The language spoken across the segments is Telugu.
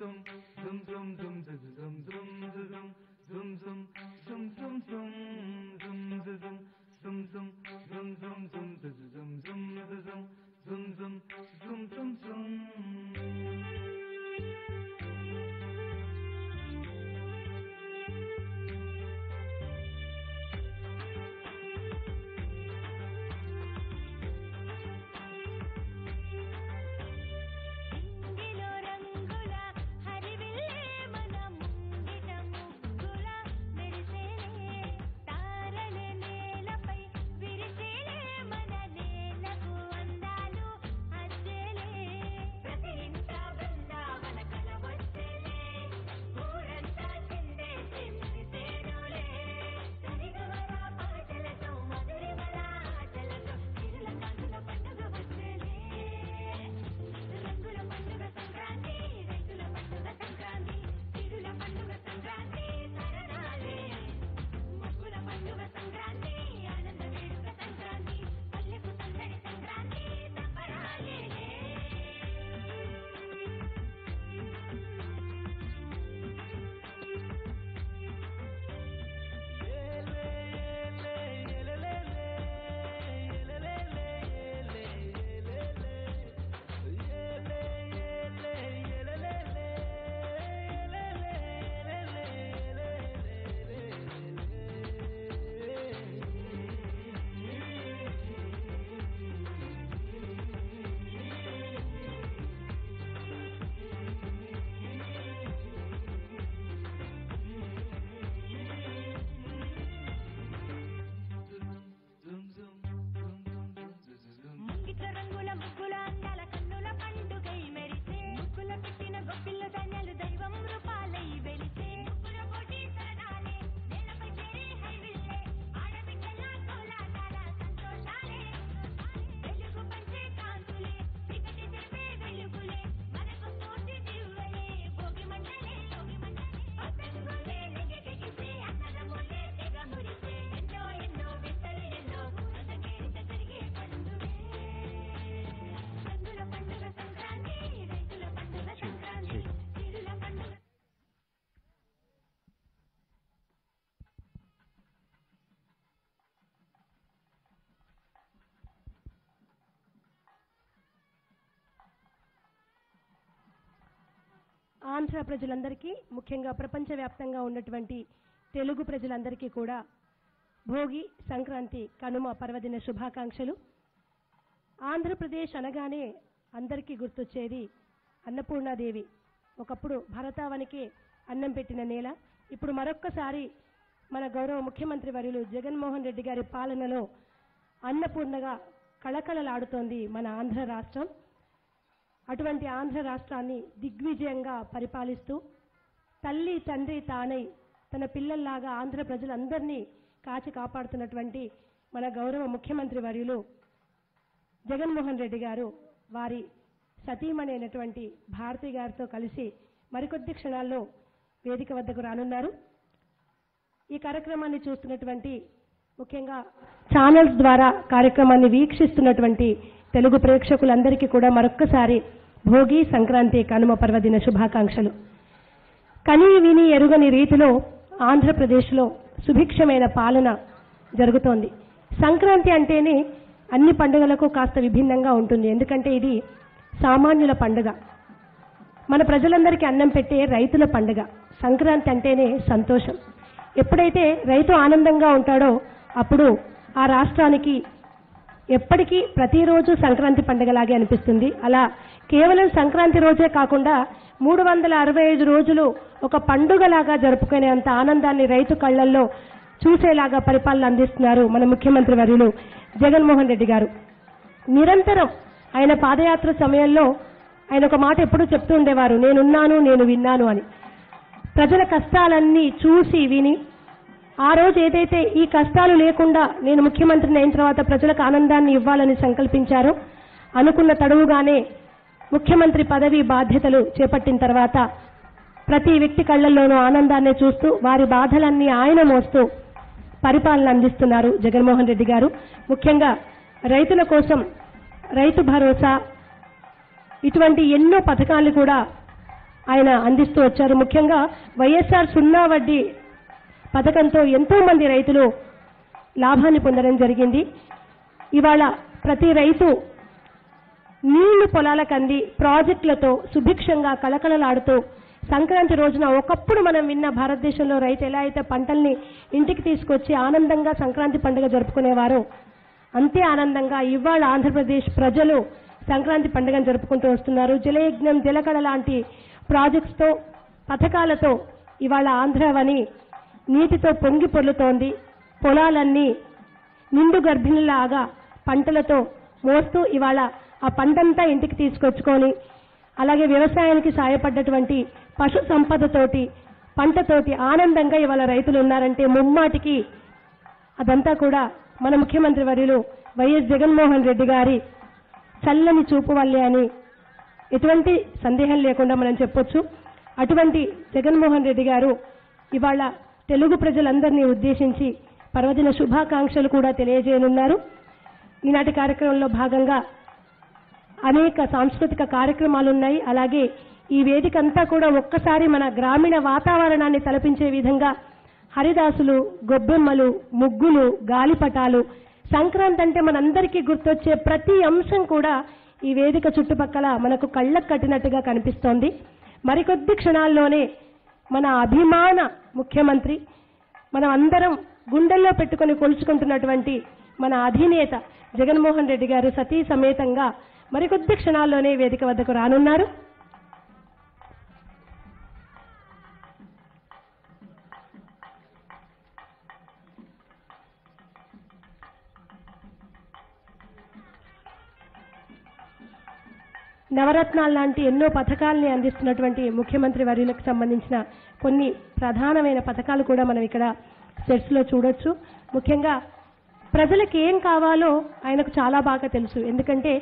zum zum zum zum zum zum zum zum zum zum zum zum zum Andhra ప్రజలందరికీ ముఖ్యంగా ప్రపంచవ్యాప్తంగా ఉన్నటువంటి తెలుగు ప్రజలందరికీ కూడా భోగి సంక్రాంతి కనుమ పర్వదిన శుభాకాంక్షలు. ఆంధ్రప్రదేశ్ అనగానే అందరికీ గుర్తొచ్చేది అన్నపూర్ణాదేవి. ఒకప్పుడు భరతావనికి అన్నం పెట్టిన నేల. ఇప్పుడు మరొక్కసారి మన గౌరవ ముఖ్యమంత్రి వర్యులు జగన్మోహన్ రెడ్డి గారి పాలనలో అన్నపూర్ణగా కళకళలాడుతోంది మన ఆంధ్ర రాష్ట్రం. అటువంటి ఆంధ్ర రాష్ట్రాన్ని దిగ్విజయంగా పరిపాలిస్తూ తల్లి తండ్రి తానై తన పిల్లల్లాగా ఆంధ్ర ప్రజలందరినీ కాచి కాపాడుతున్నటువంటి మన గౌరవ ముఖ్యమంత్రి వర్యులు జగన్మోహన్ రెడ్డి గారు వారి సతీమణి అయినటువంటి భారతి గారితో కలిసి మరికొద్ది క్షణాల్లో వేదిక వద్దకు రానున్నారు. ఈ కార్యక్రమాన్ని చూస్తున్నటువంటి ముఖ్యంగా ఛానల్స్ ద్వారా కార్యక్రమాన్ని వీక్షిస్తున్నటువంటి తెలుగు ప్రేక్షకులందరికీ కూడా మరొక్కసారి భోగి సంక్రాంతి కనుమ పర్వదిన శుభాకాంక్షలు. కని విని ఎరుగని రీతిలో ఆంధ్రప్రదేశ్లో సుభిక్షమైన పాలన జరుగుతోంది. సంక్రాంతి అంటేనే అన్ని పండుగలకు కాస్త విభిన్నంగా ఉంటుంది. ఎందుకంటే ఇది సామాన్యుల పండుగ. మన ప్రజలందరికీ అన్నం పెట్టే రైతుల పండుగ. సంక్రాంతి అంటేనే సంతోషం. ఎప్పుడైతే రైతు ఆనందంగా ఉంటాడో అప్పుడు ఆ రాష్ట్రానికి ఎప్పటికీ ప్రతిరోజు సంక్రాంతి పండుగలాగే అనిపిస్తుంది. అలా కేవలం సంక్రాంతి రోజే కాకుండా మూడు వందల అరవై ఐదు రోజులు ఒక పండుగలాగా జరుపుకునేంత ఆనందాన్ని రైతు కళ్ళల్లో చూసేలాగా పరిపాలన అందిస్తున్నారు మన ముఖ్యమంత్రి వర్యులు జగన్మోహన్ రెడ్డి గారు. నిరంతరం ఆయన పాదయాత్ర సమయంలో ఆయన ఒక మాట ఎప్పుడూ చెప్తూ ఉండేవారు నేనున్నాను నేను విన్నాను అని. ప్రజల కష్టాలన్నీ చూసి విని ఆ రోజు ఏదైతే ఈ కష్టాలు లేకుండా నేను ముఖ్యమంత్రిని అయిన తర్వాత ప్రజలకు ఆనందాన్ని ఇవ్వాలని సంకల్పించారో అనుకున్న తడువుగానే ముఖ్యమంత్రి పదవి బాధ్యతలు చేపట్టిన తర్వాత ప్రతి వ్యక్తి కళ్ళల్లోనూ ఆనందాన్ని చూస్తూ వారి బాధలన్నీ ఆయన మోస్తూ పరిపాలన అందిస్తున్నారు జగన్మోహన్ రెడ్డి గారు. ముఖ్యంగా రైతుల కోసం రైతు భరోసా ఇటువంటి ఎన్నో పథకాలు కూడా ఆయన అందిస్తూ వచ్చారు. ముఖ్యంగా వైఎస్ఆర్ సున్నా వడ్డీ పథకంతో ఎంతో మంది రైతులు లాభాన్ని పొందడం జరిగింది. ఇవాళ ప్రతి రైతు నీళ్ళు పొలాలకంది ప్రాజెక్టులతో సుభిక్షంగా కళకళలాడుతూ సంక్రాంతి రోజున ఒకప్పుడు మనం విన్న భారతదేశంలో రైతు ఎలా అయితే పంటల్ని ఇంటికి తీసుకొచ్చి ఆనందంగా సంక్రాంతి పండుగ జరుపుకునేవారో అంతే ఆనందంగా ఇవాళ ఆంధ్రప్రదేశ్ ప్రజలు సంక్రాంతి పండుగను జరుపుకుంటూ వస్తున్నారు. జలయజ్ఞం జలకళ లాంటి ప్రాజెక్ట్స్తో పథకాలతో ఇవాళ ఆంధ్రవని నీటితో పొంగి పొర్లుతోంది. పొలాలన్నీ నిండు గర్భిణిలాగా పంటలతో మోస్తూ ఇవాళ ఆ పంటంతా ఇంటికి తీసుకొచ్చుకొని అలాగే వ్యవసాయానికి సాయపడ్డటువంటి పశు సంపదతోటి పంటతోటి ఆనందంగా ఇవాళ రైతులు ఉన్నారంటే ముమ్మాటికి అదంతా కూడా మన ముఖ్యమంత్రి వర్యులు వైఎస్ జగన్మోహన్ రెడ్డి గారి చల్లని చూపు వల్లే అని ఎటువంటి సందేహం లేకుండా మనం చెప్పొచ్చు. అటువంటి జగన్మోహన్ రెడ్డి గారు ఇవాళ తెలుగు ప్రజలందరినీ ఉద్దేశించి పర్వదిన శుభాకాంక్షలు కూడా తెలియజేయనున్నారు. ఈనాటి కార్యక్రమంలో భాగంగా అనేక సాంస్కృతిక కార్యక్రమాలు ఉన్నాయి అలాగే ఈ వేదిక అంతా కూడా ఒక్కసారి మన గ్రామీణ వాతావరణాన్ని తలపించే విధంగా హరిదాసులు గొబ్బెమ్మలు ముగ్గులు గాలిపటాలు సంక్రాంతి అంటే మనందరికీ గుర్తొచ్చే ప్రతి అంశం కూడా ఈ వేదిక చుట్టుపక్కల మనకు కళ్ళకు కట్టినట్టుగా కనిపిస్తోంది. మరికొద్ది క్షణాల్లోనే మన అభిమాన ముఖ్యమంత్రి మనం అందరం గుండెల్లో పెట్టుకొని కొలుచుకుంటున్నటువంటి మన అధినేత జగన్మోహన్ రెడ్డి గారు సతీ సమేతంగా మరికొద్ది క్షణాల్లోనే వేదిక వద్దకు రానున్నారు. నవరత్నాలు లాంటి ఎన్నో పథకాల్ని అందిస్తున్నటువంటి ముఖ్యమంత్రి వర్యులకు సంబంధించిన కొన్ని ప్రధానమైన పథకాలు కూడా మనం ఇక్కడ సెట్స్లో చూడొచ్చు. ముఖ్యంగా ప్రజలకు ఏం కావాలో ఆయనకు చాలా బాగా తెలుసు. ఎందుకంటే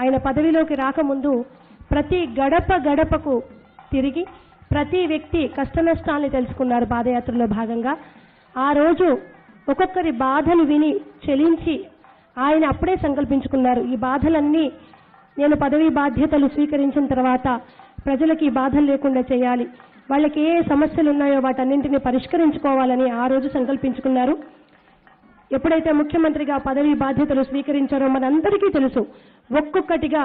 ఆయన పదవిలోకి రాకముందు ప్రతి గడప గడపకు తిరిగి ప్రతి వ్యక్తి కష్టనష్టాల్ని తెలుసుకున్నారు పాదయాత్రలో భాగంగా. ఆ రోజు ఒక్కొక్కరి బాధను విని చెలించి ఆయన అప్పుడే సంకల్పించుకున్నారు. ఈ బాధలన్నీ నేను పదవి బాధ్యతలు స్వీకరించిన తర్వాత ప్రజలకి ఈ బాధలు లేకుండా చేయాలి. వాళ్ళకి ఏ సమస్యలు ఉన్నాయో వాటన్నింటినీ పరిష్కరించుకోవాలని ఆ రోజు సంకల్పించుకున్నారు. ఎప్పుడైతే ముఖ్యమంత్రిగా పదవి బాధ్యతలు స్వీకరించారో మనందరికీ తెలుసు ఒక్కొక్కటిగా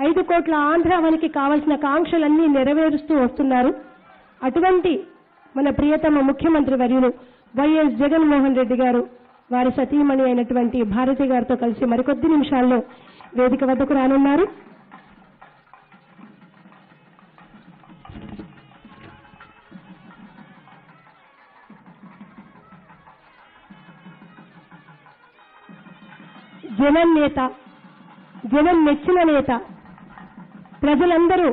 ఐదు కోట్ల ఆంధ్రావనికి కావలసిన కాంక్షలన్నీ నెరవేరుస్తూ వస్తున్నారు. అటువంటి మన ప్రియతమ ముఖ్యమంత్రి వర్యులు వైఎస్ జగన్మోహన్ రెడ్డి గారు వారి సతీమణి అయినటువంటి భారతి గారితో కలిసి మరికొద్ది నిమిషాల్లో వేదిక వద్దకు రానున్నారు. జనం నేత జనం మెచ్చిన నేత ప్రజలందరూ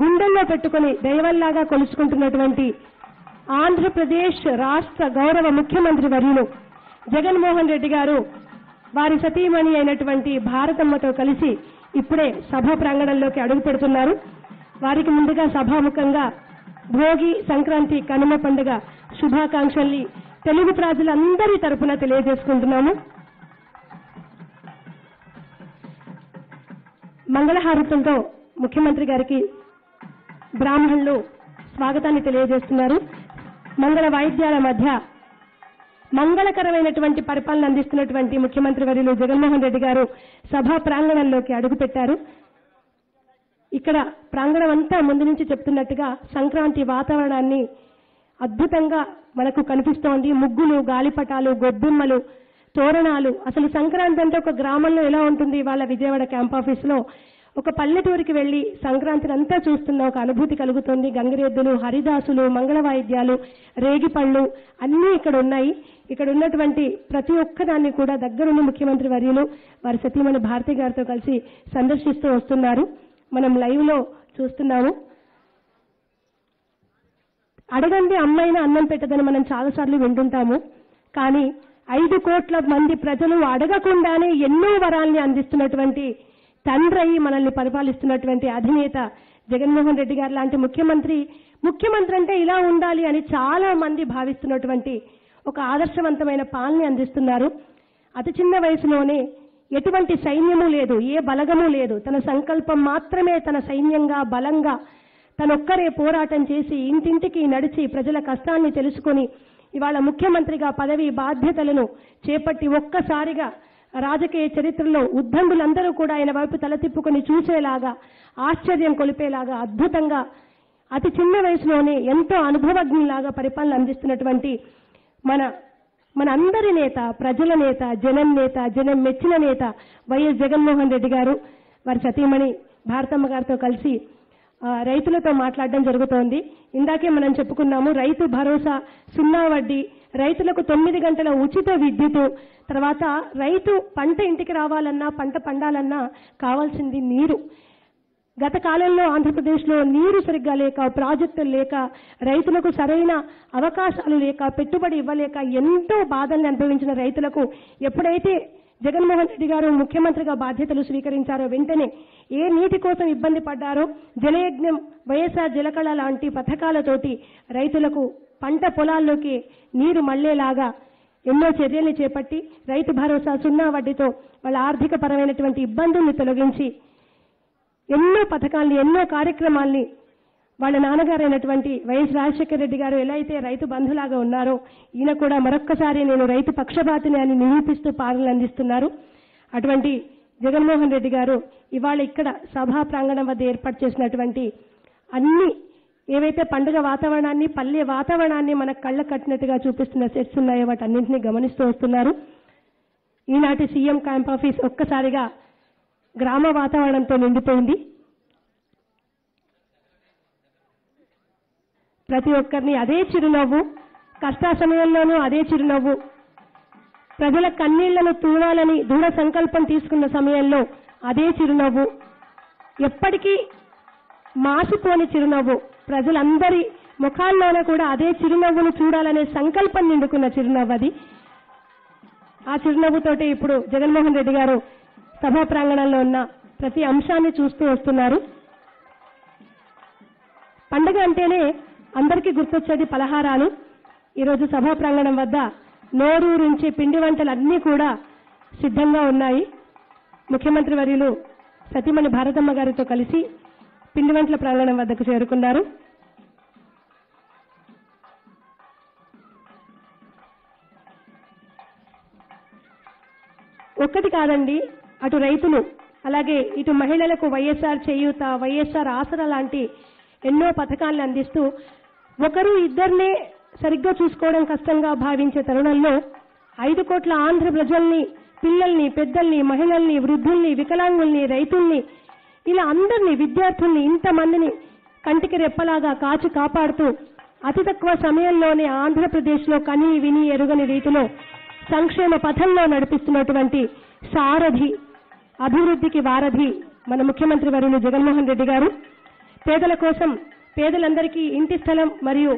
గుండెల్లో పెట్టుకొని దైవల్లాగా కొలుచుకుంటున్నటువంటి ఆంధ్రప్రదేశ్ రాష్ట్ర గౌరవ ముఖ్యమంత్రి వర్యులు జగన్మోహన్ రెడ్డి గారు వారి సతీమణి అయినటువంటి భారతమ్మతో కలిసి ఇప్పుడే సభా ప్రాంగణంలోకి అడుగు పెడుతున్నారు. వారికి ముందుగా సభాముఖంగా భోగి సంక్రాంతి కనుమ పండుగ శుభాకాంక్షల్ని తెలుగు ప్రజలందరి తరపున తెలియజేసుకుంటున్నాము. మంగళహారతులతో ముఖ్యమంత్రి గారికి బ్రాహ్మణులు స్వాగతాన్ని తెలియజేస్తున్నారు. మంగళ వాయిద్యాల మధ్య మంగళకరమైనటువంటి పరిపాలన అందిస్తున్నటువంటి ముఖ్యమంత్రి వర్యులు జగన్మోహన్ రెడ్డి గారు సభా ప్రాంగణంలోకి అడుగుపెట్టారు. ఇక్కడ ప్రాంగణం అంతా ముందు నుంచి చెప్తున్నట్టుగా సంక్రాంతి వాతావరణాన్ని అద్భుతంగా మనకు కనిపిస్తోంది. ముగ్గులు గాలిపటాలు గొబ్బెమ్మలు తోరణాలు. అసలు సంక్రాంతి అంటే ఒక గ్రామంలో ఎలా ఉంటుంది వాళ్ళ విజయవాడ క్యాంప్ ఆఫీస్లో? ఒక పల్లెటూరికి వెళ్ళి సంక్రాంతిని అంతా చూస్తున్న ఒక అనుభూతి కలుగుతుంది. గంగిరెద్దులు హరిదాసులు మంగళ వాయిద్యాలు రేగిపళ్ళు అన్నీ ఇక్కడ ఉన్నాయి. ఇక్కడ ఉన్నటువంటి ప్రతి ఒక్కదాన్ని కూడా దగ్గరున్న ముఖ్యమంత్రి వర్యులు వారి సతీమణి భారతి గారితో కలిసి సందర్శిస్తూ వస్తున్నారు. మనం లైవ్లో చూస్తున్నాము. అడగండి అమ్మైనా అన్నం పెట్టదని మనం చాలాసార్లు వింటుంటాము. కానీ ఐదు కోట్ల మంది ప్రజలు అడగకుండానే ఎన్నో వరాల్ని అందిస్తున్నటువంటి తండ్రి మనల్ని పరిపాలిస్తున్నటువంటి అధినేత జగన్మోహన్ రెడ్డి గారు లాంటి ముఖ్యమంత్రి. ముఖ్యమంత్రి అంటే ఇలా ఉండాలి అని చాలా మంది భావిస్తున్నటువంటి ఒక ఆదర్శవంతమైన పాలన అందిస్తున్నారు. అతి చిన్న వయసులోనే ఎటువంటి సైన్యము లేదు ఏ బలగము లేదు. తన సంకల్పం మాత్రమే తన సైన్యంగా బలంగా తనొక్కరే పోరాటం చేసి ఇంటింటికి నడిచి ప్రజల కష్టాన్ని తెలుసుకొని ఇవాళ ముఖ్యమంత్రిగా పదవి బాధ్యతలను చేపట్టి ఒక్కసారిగా రాజకీయ చరిత్రలో ఉద్దండులందరూ కూడా ఆయన వైపు తలతిప్పుకొని చూసేలాగా ఆశ్చర్యం కొలిపేలాగా అద్భుతంగా అతి చిన్న వయసులోనే ఎంతో అనుభవజ్ఞులాగా పరిపాలన అందిస్తున్నటువంటి మన మన అందరి నేత ప్రజల నేత జనం నేత జనం మెచ్చిన నేత వైఎస్ జగన్మోహన్ రెడ్డి గారు. వారి సతీమణి భారతమ్మ గారితో కలిసి రైతులతో మాట్లాడడం జరుగుతోంది. ఇందాకే మనం చెప్పుకున్నాము రైతు భరోసా సున్నా వడ్డీ రైతులకు తొమ్మిది గంటల ఉచిత విద్యుత్ తర్వాత రైతు పంట ఇంటికి రావాలన్నా పంట పండాలన్నా కావాల్సింది నీరు. గత కాలంలో ఆంధ్రప్రదేశ్లో నీరు సరిగ్గా లేక ప్రాజెక్టులు లేక రైతులకు సరైన అవకాశాలు లేక పెట్టుబడి ఇవ్వలేక ఎంతో బాధల్ని అనుభవించిన రైతులకు ఎప్పుడైతే జగన్మోహన్ రెడ్డి గారు ముఖ్యమంత్రిగా బాధ్యతలు స్వీకరించారో వెంటనే ఏ నీటి కోసం ఇబ్బంది పడ్డారో జలయజ్ఞం వైఎస్ఆర్ జలకళ లాంటి పథకాలతోటి రైతులకు పంట పొలాల్లోకి నీరు మళ్ళేలాగా ఎన్నో చర్యలు చేపట్టి రైతు భరోసా సున్నా వడ్డీతో వాళ్ళ ఆర్థిక పరమైనటువంటి ఇబ్బందుల్ని తొలగించి ఎన్నో పథకాల్ని ఎన్నో కార్యక్రమాల్ని వాళ్ళ నాన్నగారైనటువంటి వైఎస్ రాజశేఖర రెడ్డి గారు ఎలా అయితే రైతు బంధులాగా ఉన్నారో ఈయన కూడా మరొక్కసారి నేను రైతు పక్షపాతిని అని నిరూపిస్తూ పాలన అందిస్తున్నారు. అటువంటి జగన్మోహన్ రెడ్డి గారు ఇవాళ ఇక్కడ సభా ప్రాంగణం వద్ద ఏర్పాటు చేసినటువంటి అన్ని ఏవైతే పండుగ వాతావరణాన్ని పల్లె వాతావరణాన్ని మన కళ్ళ కట్టినట్టుగా చూపిస్తున్న సెట్స్ ఉన్నాయో వాటన్నింటినీ గమనిస్తూ వస్తున్నారు. ఈనాటి సీఎం క్యాంప్ ఆఫీస్ ఒక్కసారిగా గ్రామ వాతావరణంతో నిండిపోయింది. ప్రతి ఒక్కరిని అదే చిరునవ్వు కష్ట సమయంలోనూ అదే చిరునవ్వు. ప్రజల కన్నీళ్ళను తూడాలని దృఢ సంకల్పం తీసుకున్న సమయంలో అదే చిరునవ్వు. ఎప్పటికీ మాసిపోని చిరునవ్వు. ప్రజలందరి ముఖాల్లోనే కూడా అదే చిరునవ్వును చూడాలనే సంకల్పం నిండుకున్న చిరునవ్వు అది. ఆ చిరునవ్వుతోటి ఇప్పుడు జగన్మోహన్ రెడ్డి గారు సభా ప్రాంగణంలో ఉన్న ప్రతి అంశాన్ని చూస్తూ వస్తున్నారు. పండగ అంటేనే అందరికీ గుర్తొచ్చేది పలహారాలు. ఈరోజు సభా ప్రాంగణం వద్ద నోరూరించి పిండి వంటలు అన్నీ కూడా సిద్ధంగా ఉన్నాయి. ముఖ్యమంత్రి వర్యులు సతీమణి భారతమ్మ గారితో కలిసి పిండి వంటల ప్రాంగణం వద్దకు చేరుకున్నారు. ఒక్కటి కాదండి అటు రైతులు అలాగే ఇటు మహిళలకు వైఎస్ఆర్ చేయూత వైఎస్ఆర్ ఆసరా లాంటి ఎన్నో పథకాలను అందిస్తూ ఒకరు ఇద్దరినే సరిగ్గా చూసుకోవడం కష్టంగా భావించే తరుణంలో ఐదు కోట్ల ఆంధ్ర ప్రజల్ని పిల్లల్ని పెద్దల్ని మహిళల్ని వృద్ధుల్ని వికలాంగుల్ని రైతుల్ని ఇలా అందరినీ విద్యార్థుల్ని ఇంతమందిని కంటికి రెప్పలాగా కాచి కాపాడుతూ అతి తక్కువ సమయంలోనే ఆంధ్రప్రదేశ్లో కని విని ఎరుగని రీతిలో సంక్షేమ పథంలో నడిపిస్తున్నటువంటి సారథి అభివృద్ధికి వారధి మన ముఖ్యమంత్రి వర్యులు జగన్మోహన్ రెడ్డి గారు. పేదల కోసం పేదలందరికీ ఇంటి స్థలం మరియు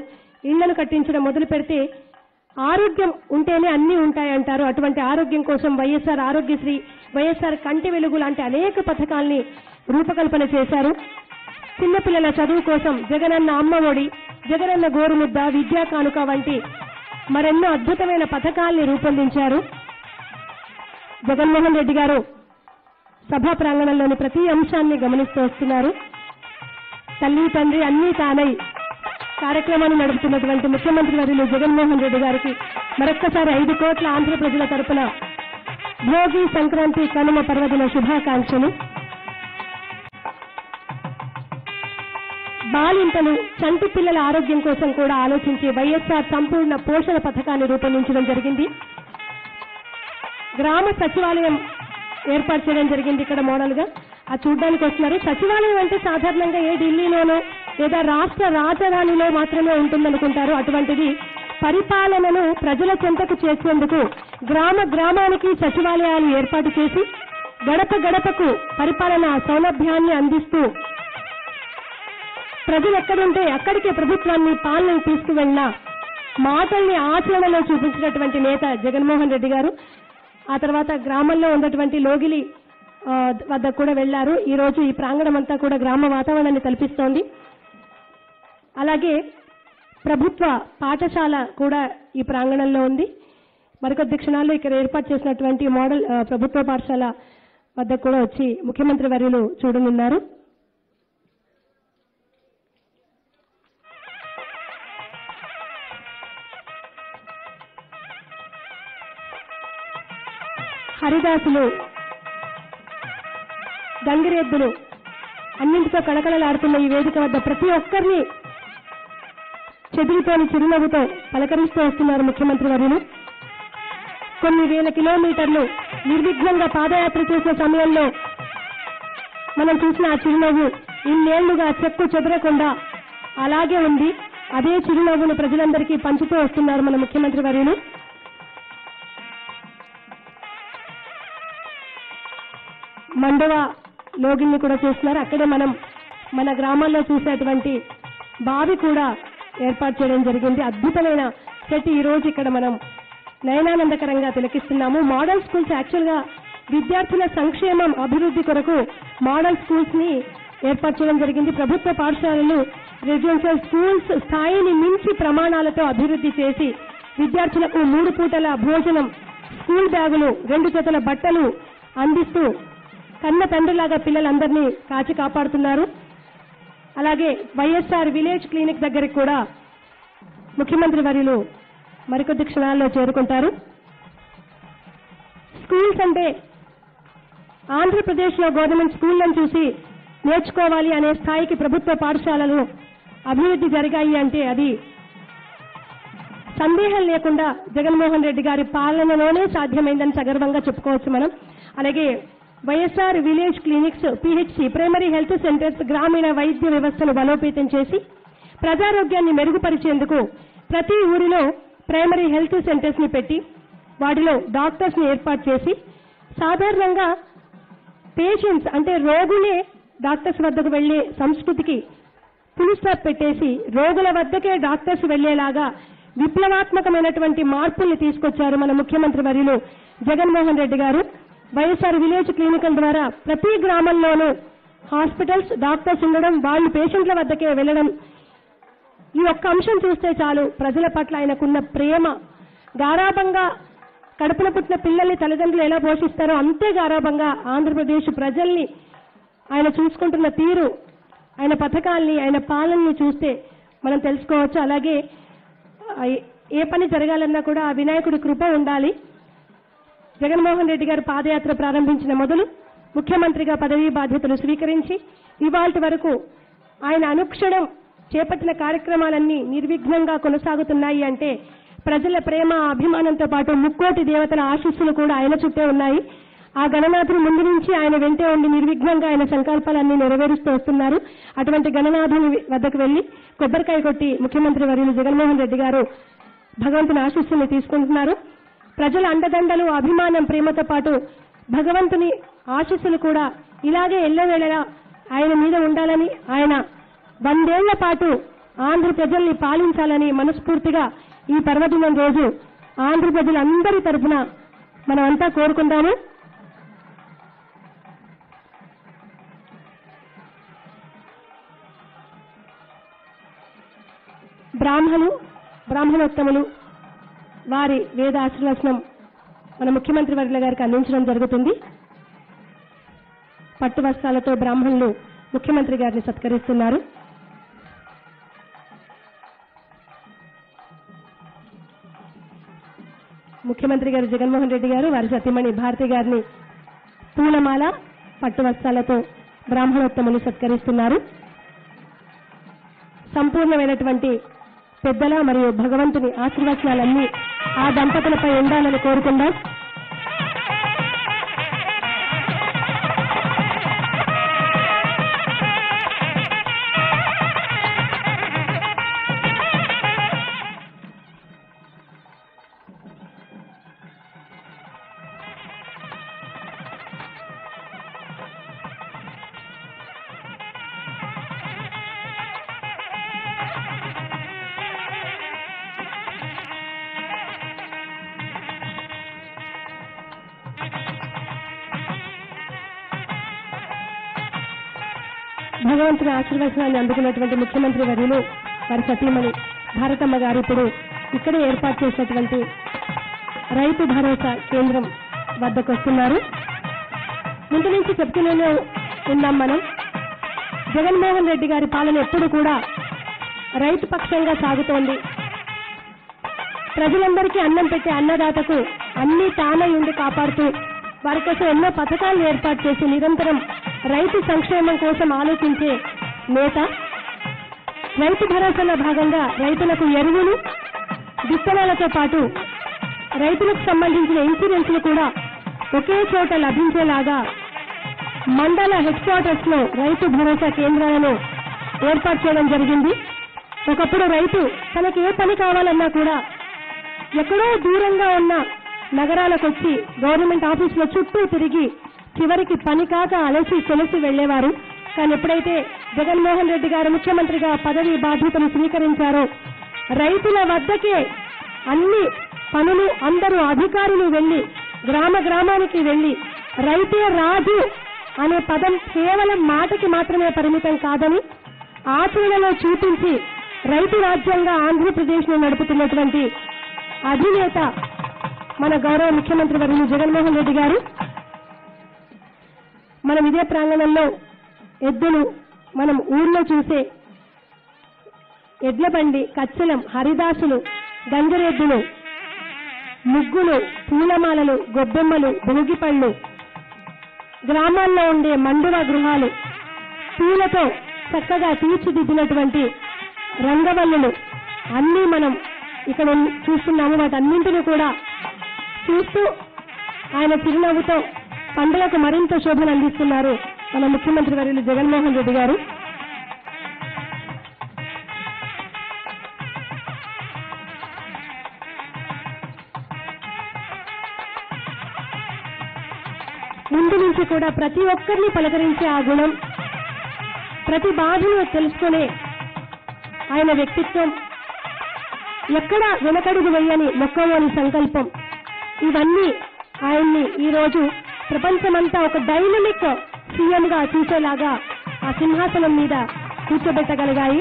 ఇళ్ళను కట్టించడం మొదలు పెడితే ఆరోగ్యం ఉంటేనే అన్నీ ఉంటాయంటారు. అటువంటి ఆరోగ్యం కోసం వైఎస్ఆర్ ఆరోగ్యశ్రీ వైఎస్ఆర్ కంటి వెలుగు లాంటి అనేక పథకాల్ని రూపకల్పన చేశారు. చిన్నపిల్లల చదువు కోసం జగనన్న అమ్మ ఒడి జగనన్న గోరుముద్ద విద్యా కానుక వంటి మరెన్నో అద్భుతమైన పథకాల్ని రూపొందించారు. జగన్మోహన్ రెడ్డి గారు సభా ప్రాంగణంలోని ప్రతి అంశాన్ని గమనిస్తూ వస్తున్నారు. తల్లి తండ్రి అన్నీ తానై కార్యక్రమాన్ని నడుపుతున్నటువంటి ముఖ్యమంత్రి వర్యులు జగన్మోహన్ రెడ్డి గారికి మరొక్కసారి ఐదు కోట్ల ఆంధ్ర ప్రజల తరపున భోగి సంక్రాంతి కనుమ పర్వదిన శుభాకాంక్షలు. బాలింతలు చంటి పిల్లల ఆరోగ్యం కోసం కూడా ఆలోచించి వైఎస్ఆర్ సంపూర్ణ పోషణ పథకాన్ని రూపొందించడం జరిగింది. గ్రామ సచివాలయం ఏర్పాటు చేయడం జరిగింది ఇక్కడ మోడల్గా చూడ్డానికి వస్తున్నారు. సచివాలయం అంటే సాధారణంగా ఏ ఢిల్లీలోనో లేదా రాష్ట్ర రాజధానిలో మాత్రమే ఉంటుందనుకుంటారు. అటువంటిది పరిపాలనను ప్రజల చెంతకు చేసేందుకు గ్రామ గ్రామానికి సచివాలయాలు ఏర్పాటు చేసి గడప గడపకు పరిపాలన సౌలభ్యాన్ని అందిస్తూ ప్రజలు ఎక్కడుంటే అక్కడికే ప్రభుత్వాన్ని పాలన తీసుకువెళ్ళ మాటల్ని ఆచరణలో చూపించినటువంటి నేత జగన్మోహన్ రెడ్డి గారు. ఆ తర్వాత గ్రామంలో ఉన్నటువంటి లోగిలి వద్దకు కూడా వెళ్ళారు ఈ రోజు ఈ ప్రాంగణం అంతా కూడా గ్రామ వాతావరణాన్ని కల్పిస్తోంది అలాగే ప్రభుత్వ పాఠశాల కూడా ఈ ప్రాంగణంలో ఉంది. మరికొద్ది క్షణాల్లో ఇక్కడ ఏర్పాటు చేసినటువంటి మోడల్ ప్రభుత్వ పాఠశాల వద్ద కూడా వచ్చి ముఖ్యమంత్రి వర్యులు చూడనున్నారు. హరిదాసులు గంగిరెద్దులు. అన్నింటితో కళకళలాడుతున్న ఈ వేదిక వద్ద ప్రతి ఒక్కరిని చెదిరితోని చిరునవ్వుతో పలకరిస్తూ వస్తున్నారు ముఖ్యమంత్రి వర్యులు. కొన్ని వేల కిలోమీటర్లు నిర్విఘ్నంగా పాదయాత్ర చేసే సమయంలో మనం చూసిన ఆ చిరునవ్వు ఇన్నేళ్ళుగా చెక్కు చెదరకుండా అలాగే ఉంది. అదే చిరునవ్వును ప్రజలందరికీ పంచుతూ వస్తున్నారు మన ముఖ్యమంత్రి వర్యులు. మండవ లోగిల్ని కూడా చూస్తున్నారు. అక్కడే మనం మన గ్రామాల్లో చూసేటువంటి బావి కూడా ఏర్పాటు చేయడం జరిగింది. అద్భుతమైన సెట్ ఈ రోజు ఇక్కడ మనం నయనానందకరంగా తిలకిస్తున్నాము. మోడల్ స్కూల్స్ యాక్చువల్గా విద్యార్థుల సంక్షేమం అభివృద్ధి కొరకు మోడల్ స్కూల్స్ని ఏర్పాటు చేయడం జరిగింది. ప్రభుత్వ పాఠశాలలు రెసిడెన్షియల్ స్కూల్స్ స్థాయిని మించి ప్రమాణాలతో అభివృద్ధి చేసి విద్యార్థులకు మూడు పూటల భోజనం స్కూల్ బ్యాగులు రెండు జతల బట్టలు అందిస్తూ కన్న తండ్రిలాగా పిల్లలందరినీ కాచి కాపాడుతున్నారు. అలాగే వైఎస్ఆర్ విలేజ్ క్లినిక్ దగ్గరికి కూడా ముఖ్యమంత్రి వర్యులు మరికొద్ది క్షణాల్లో చేరుకుంటారు. స్కూల్స్ అంటే ఆంధ్రప్రదేశ్లో గవర్నమెంట్ స్కూళ్ళను చూసి నేర్చుకోవాలి అనే స్థాయికి ప్రభుత్వ పాఠశాలలు అభివృద్ధి జరిగాయి అంటే అది సందేహం లేకుండా జగన్మోహన్ రెడ్డి గారి పాలనలోనే సాధ్యమైందని సగర్వంగా చెప్పుకోవచ్చు మనం. అలాగే YSR village clinics PHC primary health centres గ్రామీణ వైద్య వ్యవస్థను బలోపేతం చేసి ప్రజారోగ్యాన్ని మెరుగుపరిచేందుకు ప్రతి ఊరిలో ప్రైమరీ హెల్త్ సెంటర్స్ని పెట్టి వాటిలో డాక్టర్స్ని ఏర్పాటు చేసి సాధారణంగా పేషెంట్స్ అంటే రోగులే డాక్టర్స్ వద్దకు వెళ్ళే సంస్కృతికి ఫుల్ స్టాప్ పెట్టేసి రోగుల వద్దకే డాక్టర్స్ వెళ్ళేలాగా విప్లవాత్మకమైనటువంటి మార్పుల్ని తీసుకొచ్చారు మన ముఖ్యమంత్రి వర్యులు జగన్మోహన్ రెడ్డి గారు. వైఎస్ఆర్ విలేజ్ క్లినికల్ ద్వారా ప్రతి గ్రామంలోనూ హాస్పిటల్స్ డాక్టర్స్ ఉండడం వాళ్ళు పేషెంట్ల వద్దకే వెళ్ళడం ఈ ఒక్క అంశం చూస్తే చాలు ప్రజల పట్ల ఆయనకున్న ప్రేమ. గారాభంగా కడుపున పుట్టిన పిల్లల్ని తల్లిదండ్రులు ఎలా పోషిస్తారో అంతే గారాభంగా ఆంధ్రప్రదేశ్ ప్రజల్ని ఆయన చూసుకుంటున్న తీరు ఆయన పథకాల్ని ఆయన పాలనని చూస్తే మనం తెలుసుకోవచ్చు. అలాగే ఏ పని జరగాలన్నా కూడా ఆ వినాయకుడి కృప ఉండాలి. జగన్మోహన్ రెడ్డి గారు పాదయాత్ర ప్రారంభించిన మొదలు ముఖ్యమంత్రిగా పదవీ బాధ్యతలు స్వీకరించి ఇవాల్టి వరకు ఆయన అనుక్షణం చేపట్టిన కార్యక్రమాలన్నీ నిర్విఘ్నంగా కొనసాగుతున్నాయి అంటే ప్రజల ప్రేమ అభిమానంతో పాటు ముక్కోటి దేవతల ఆశీస్సులు కూడా ఆయన చుట్టే ఉన్నాయి. ఆ గణనాథుడు ముందు నుంచి ఆయన వెంటే ఉండి నిర్విఘ్నంగా ఆయన సంకల్పాలన్నీ నెరవేరుస్తూ వస్తున్నారు. అటువంటి గణనాథుని వద్దకు వెళ్ళి కొబ్బరికాయ కొట్టి ముఖ్యమంత్రి వర్యులు జగన్మోహన్ రెడ్డి గారు భగవంతుని ఆశీస్సుల్ని తీసుకుంటున్నారు. ప్రజల అండదండలు అభిమానం ప్రేమతో పాటు భగవంతుని ఆశీస్సులు కూడా ఇలాగే ఎల్లవేళలా ఆయన మీద ఉండాలని ఆయన వందేళ్ళ పాటు ఆంధ్ర ప్రజల్ని పాలించాలని మనస్ఫూర్తిగా ఈ పర్వదినం రోజు ఆంధ్ర ప్రజలందరి తరఫున మనమంతా కోరుకుందాము. బ్రాహ్మణులు బ్రాహ్మణోత్తములు వారి వేద ఆశీర్వచనం మన ముఖ్యమంత్రి వర్గుల గారికి అందించడం జరుగుతుంది. పట్టు వస్త్రాలతో బ్రాహ్మణులు ముఖ్యమంత్రి గారిని సత్కరిస్తున్నారు. ముఖ్యమంత్రి గారు జగన్మోహన్ రెడ్డి గారు వారి సతీమణి భారతి గారిని పూలమాల పట్టు వస్త్రాలతో బ్రాహ్మణోత్తములు సత్కరిస్తున్నారు. సంపూర్ణమైనటువంటి పెద్దల మరియు భగవంతుని ఆశీర్వచనాలన్నీ ఆ దంపతులపై ఉండాలని కోరుకుందాం. ఆశీర్వచనాన్ని అందుకున్నటువంటి ముఖ్యమంత్రి వర్యులు వారి సతీమణి భారతమ్మ గారు ఇప్పుడు ఇక్కడే ఏర్పాటు చేసినటువంటి రైతు భరోసా కేంద్రం వద్దకు వస్తున్నారు. ముందు నుంచి చెప్తూనే ఉన్నాం మనం. జగన్మోహన్ రెడ్డి గారి పాలన ఎప్పుడు కూడా రైతు పక్షంగా సాగుతోంది. ప్రజలందరికీ అన్నం పెట్టే అన్నదాతకు అన్ని తానై ఉండి కాపాడుతూ వారి కోసం ఎన్నో పథకాలు ఏర్పాటు చేసి నిరంతరం రైతు సంక్షేమం కోసం ఆలోచించే నేత. రైతు భరోసాలో భాగంగా రైతులకు ఎరువులు విత్తనాలతో పాటు రైతులకు సంబంధించిన ఇన్సూరెన్స్లు కూడా ఒకే చోట లభించేలాగా మండల హెడ్ క్వార్టర్స్లో రైతు భరోసా కేంద్రాలను ఏర్పాటు చేయడం జరిగింది. ఒకప్పుడు రైతు తనకి ఏ పని కావాలన్నా కూడా ఎక్కడో దూరంగా ఉన్న నగరాలకు వచ్చి గవర్నమెంట్ ఆఫీసుల చుట్టూ తిరిగి చివరికి పని కాక అలసి చెలసి వెళ్ళేవారు కానీ ఎప్పుడైతే జగన్మోహన్ రెడ్డి గారు ముఖ్యమంత్రిగా పదవి బాధ్యతను స్వీకరించారు. రైతుల వద్దకే అన్ని పనులు అందరూ అధికారులు వెళ్ళి గ్రామ గ్రామానికి వెళ్ళి రైతే రాజు అనే పదం కేవలం మాటకి మాత్రమే పరిమితం కాదని ఆచరణలో చూపించి రైతు రాజ్యంగా ఆంధ్రప్రదేశ్ను నడుపుతున్నటువంటి అధినేత మన గౌరవ ముఖ్యమంత్రి వర్యులు జగన్మోహన్ రెడ్డి గారు. మనం ఇదే ప్రాంగణంలో ఎద్దులు మనం ఊర్లో చూసే ఎడ్లబండి కచ్చలం హరిదాసులు గంగరెద్దులు ముగ్గులు పూలమాలలు గొబ్బెమ్మలు భోగిపళ్ళు గ్రామాల్లో ఉండే మండువ గృహాలు పూలతో చక్కగా తీర్చిదిద్దినటువంటి రంగవల్లులు. అన్నీ మనం ఇక్కడ చూస్తున్నాము. వాటన్నింటినీ కూడా చూస్తూ ఆయన చిరునవ్వుతో పండుగకు మరింత శోభను అందిస్తున్నారు. మన ముఖ్యమంత్రి వర్యులు జగన్మోహన్ రెడ్డి గారు. ముందు నుంచి కూడా ప్రతి ఒక్కరిని పలకరించే ఆ గుణం ప్రతి బాధను తెలుసుకునే ఆయన వ్యక్తిత్వం ఎక్కడ వెనకడుగు వేయని మొక్కలోని సంకల్పం. ఇవన్నీ ఆయన్ని ఈ రోజు ప్రపంచమంతా ఒక డైనమిక్ సీఎం గా చూసేలాగా ఆ సింహాసనం మీద కూర్చోబెట్టగలిగాయి.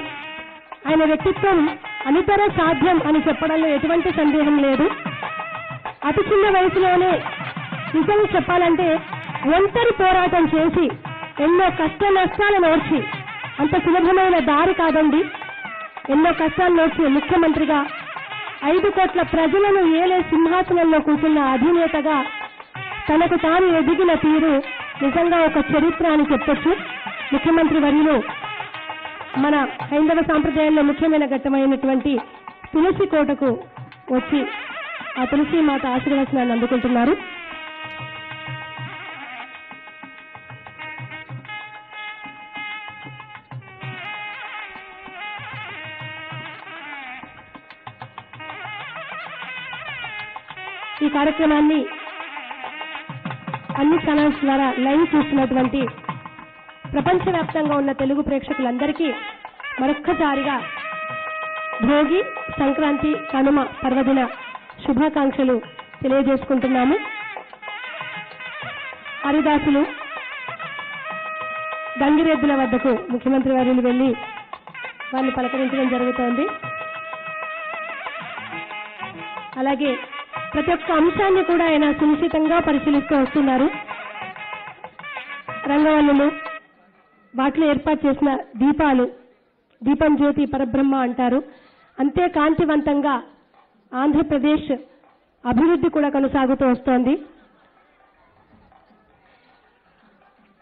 ఆయన వ్యక్తిత్వం అనితర సాధ్యం అని చెప్పడంలో ఎటువంటి సందేహం లేదు. అతి చిన్న వయసులోనే నిజం చెప్పాలంటే ఒంటరి పోరాటం చేసి ఎన్నో కష్ట నష్టాలను ఓర్చి అంత సులభమైన దారి కాదండి. ఎన్నో కష్టాలు నోర్చి ముఖ్యమంత్రిగా ఐదు కోట్ల ప్రజలను ఏలే సింహాసనంలో కూర్చున్న అధినేతగా తనకు తాను ఎదిగిన తీరు నిజంగా ఒక చరిత్ర అని చెప్పొచ్చు. ముఖ్యమంత్రి వర్యులు మన హైందవ సాంప్రదాయంలో ముఖ్యమైన ఘట్టమైనటువంటి తులసి కోటకు వచ్చి ఆ తులసి మాత ఆశీర్వచనాన్ని అందుకుంటున్నారు. ఈ కార్యక్రమాన్ని అన్ని ఛానల్స్ ద్వారా లైవ్ చూస్తున్నటువంటి ప్రపంచవ్యాప్తంగా ఉన్న తెలుగు ప్రేక్షకులందరికీ మరొక్కసారిగా భోగి సంక్రాంతి కనుమ పర్వదిన శుభాకాంక్షలు తెలియజేసుకుంటున్నాము. హరిదాసులు గంగిరెద్దుల వద్దకు ముఖ్యమంత్రి వారిని వెళ్ళి వారిని పలకరించడం జరుగుతోంది. అలాగే ప్రతి ఒక్క అంశాన్ని కూడా ఆయన సునిశ్చితంగా పరిశీలిస్తూ వస్తున్నారు. రంగవల్లులు వాటిలో ఏర్పాటు చేసిన దీపాలు దీపం జ్యోతి పరబ్రహ్మ అంటారు. అంతే కాంతివంతంగా ఆంధ్రప్రదేశ్ అభివృద్ధి కూడా కొనసాగుతూ వస్తోంది.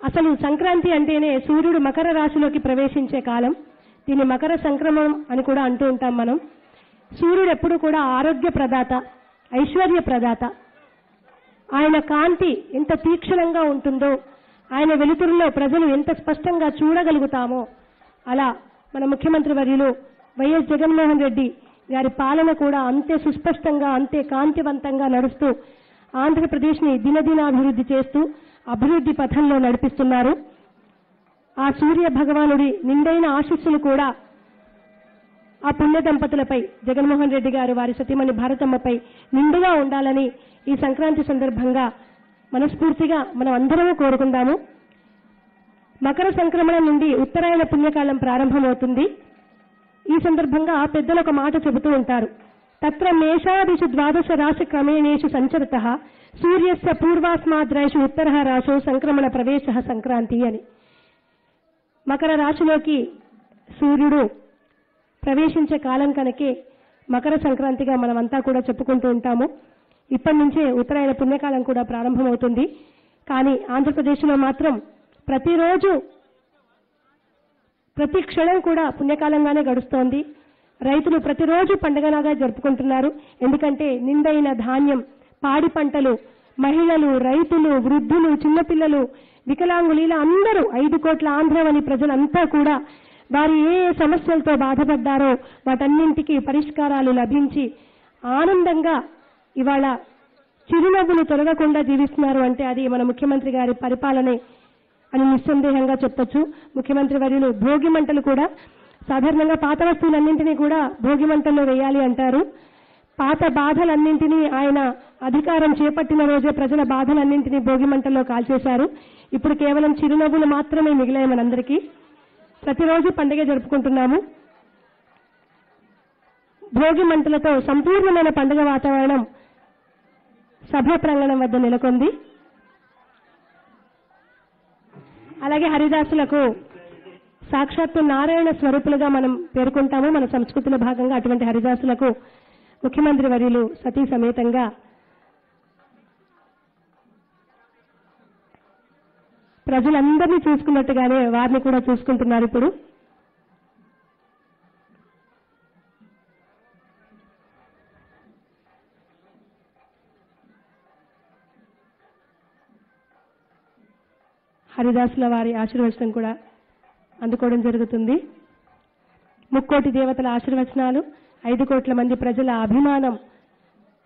అసలు సంక్రాంతి అంటేనే సూర్యుడు మకర రాశిలోకి ప్రవేశించే కాలం. దీన్ని మకర సంక్రమణం అని కూడా అంటూ ఉంటాం మనం. సూర్యుడు ఎప్పుడు కూడా ఆరోగ్య ప్రదాత. ఐశ్వర్య ప్రదాత. ఆయన కాంతి ఎంత తీక్షణంగా ఉంటుందో ఆయన వెలుతురులో ప్రజలు ఎంత స్పష్టంగా చూడగలుగుతామో అలా మన ముఖ్యమంత్రి వర్యులు వైఎస్ జగన్మోహన్ రెడ్డి గారి పాలన కూడా అంతే సుస్పష్టంగా అంతే కాంతివంతంగా నడుస్తూ ఆంధ్రప్రదేశ్ని దినదినాభివృద్ధి చేస్తూ అభివృద్ధి పథంలో నడిపిస్తున్నారు. ఆ సూర్య భగవానుడి నిండైన ఆశీస్సులు కూడా ఆ పుణ్య దంపతులపై జగన్మోహన్ రెడ్డి గారు వారి సతీమణి భారతమ్మపై నిండుగా ఉండాలని ఈ సంక్రాంతి సందర్భంగా మనస్ఫూర్తిగా మనం అందరము కోరుకుందాము. మకర సంక్రమణ నుండి ఉత్తరాయణ పుణ్యకాలం ప్రారంభమవుతుంది. ఈ సందర్భంగా పెద్దలు ఒక మాట చెబుతూ ఉంటారు. తత్ర మేషాదిషు ద్వాదశ రాశి క్రమేణేషు సంచరిత సూర్యస్య పూర్వాస్మాద్రైషు ఉత్తర రాశో సంక్రమణ ప్రవేశ సంక్రాంతి అని. మకర రాశిలోకి సూర్యుడు ప్రవేశించే కాలం కనుకే మకర సంక్రాంతిగా మనమంతా కూడా చెప్పుకుంటూ ఉంటాము. ఇప్పటి నుంచే ఉత్తరాయణ పుణ్యకాలం కూడా ప్రారంభమవుతుంది. కానీ ఆంధ్రప్రదేశ్లో మాత్రం ప్రతిరోజు ప్రతి క్షణం కూడా పుణ్యకాలంగానే గడుస్తోంది. రైతులు ప్రతిరోజు పండుగలాగా జరుపుకుంటున్నారు. ఎందుకంటే నిండైన ధాన్యం పాడి పంటలు మహిళలు రైతులు వృద్ధులు చిన్నపిల్లలు వికలాంగులు ఇలా అందరూ ఐదు కోట్ల ఆంధ్రవని ప్రజలంతా కూడా వారు ఏ ఏ సమస్యలతో బాధపడ్డారో వాటన్నింటికీ పరిష్కారాలు లభించి ఆనందంగా ఇవాళ చిరునవ్వులు తొలగకుండా జీవిస్తున్నారు అంటే అది మన ముఖ్యమంత్రి గారి పరిపాలనే అని నిస్సందేహంగా చెప్పొచ్చు. ముఖ్యమంత్రి వర్యులు భోగి మంటలు కూడా సాధారణంగా పాత వస్తువులన్నింటినీ కూడా భోగి మంటల్లో వేయాలి అంటారు. పాత బాధలన్నింటినీ ఆయన అధికారం చేపట్టిన రోజే ప్రజల బాధలన్నింటినీ భోగి మంటల్లో కాల్చేశారు. ఇప్పుడు కేవలం చిరునవ్వులు మాత్రమే మిగిలాయి మనందరికీ. ప్రతిరోజు పండుగ జరుపుకుంటున్నాము. భోగి మంటలతో సంపూర్ణమైన పండుగ వాతావరణం సభా ప్రాంగణం వద్ద నెలకొంది. అలాగే హరిదాసులకు సాక్షాత్తు నారాయణ స్వరూపులుగా మనం పేర్కొంటాము. మన సంస్కృతిలో భాగంగా అటువంటి హరిదాసులకు ముఖ్యమంత్రి వర్యులు సతీ సమేతంగా ప్రజలందరినీ చూసుకున్నట్టుగానే వారిని కూడా చూసుకుంటున్నారు ఇప్పుడు. హరిదాసుల వారి ఆశీర్వచనం కూడా అందుకోవడం జరుగుతుంది. ముక్కోటి దేవతల ఆశీర్వచనాలు ఐదు కోట్ల మంది ప్రజల అభిమానం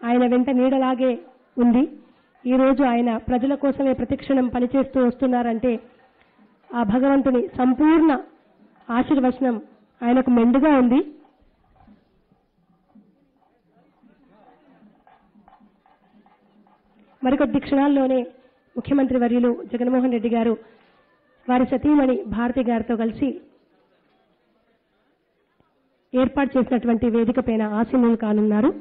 ఆయన వెంట నీడలాగే ఉంది. ఈ రోజు ఆయన ప్రజల కోసమే ప్రతిక్షణం పనిచేస్తూ వస్తున్నారంటే ఆ భగవంతుని సంపూర్ణ ఆశీర్వచనం ఆయనకు మెండుగా ఉంది. మరికొద్ది క్షణాల్లోనే ముఖ్యమంత్రి వర్యులు జగన్మోహన్ రెడ్డి గారు వారి సతీమణి భారతి గారితో కలిసి ఏర్పాటు చేసినటువంటి వేదిక పైన ఆసీనులు కానున్నారు.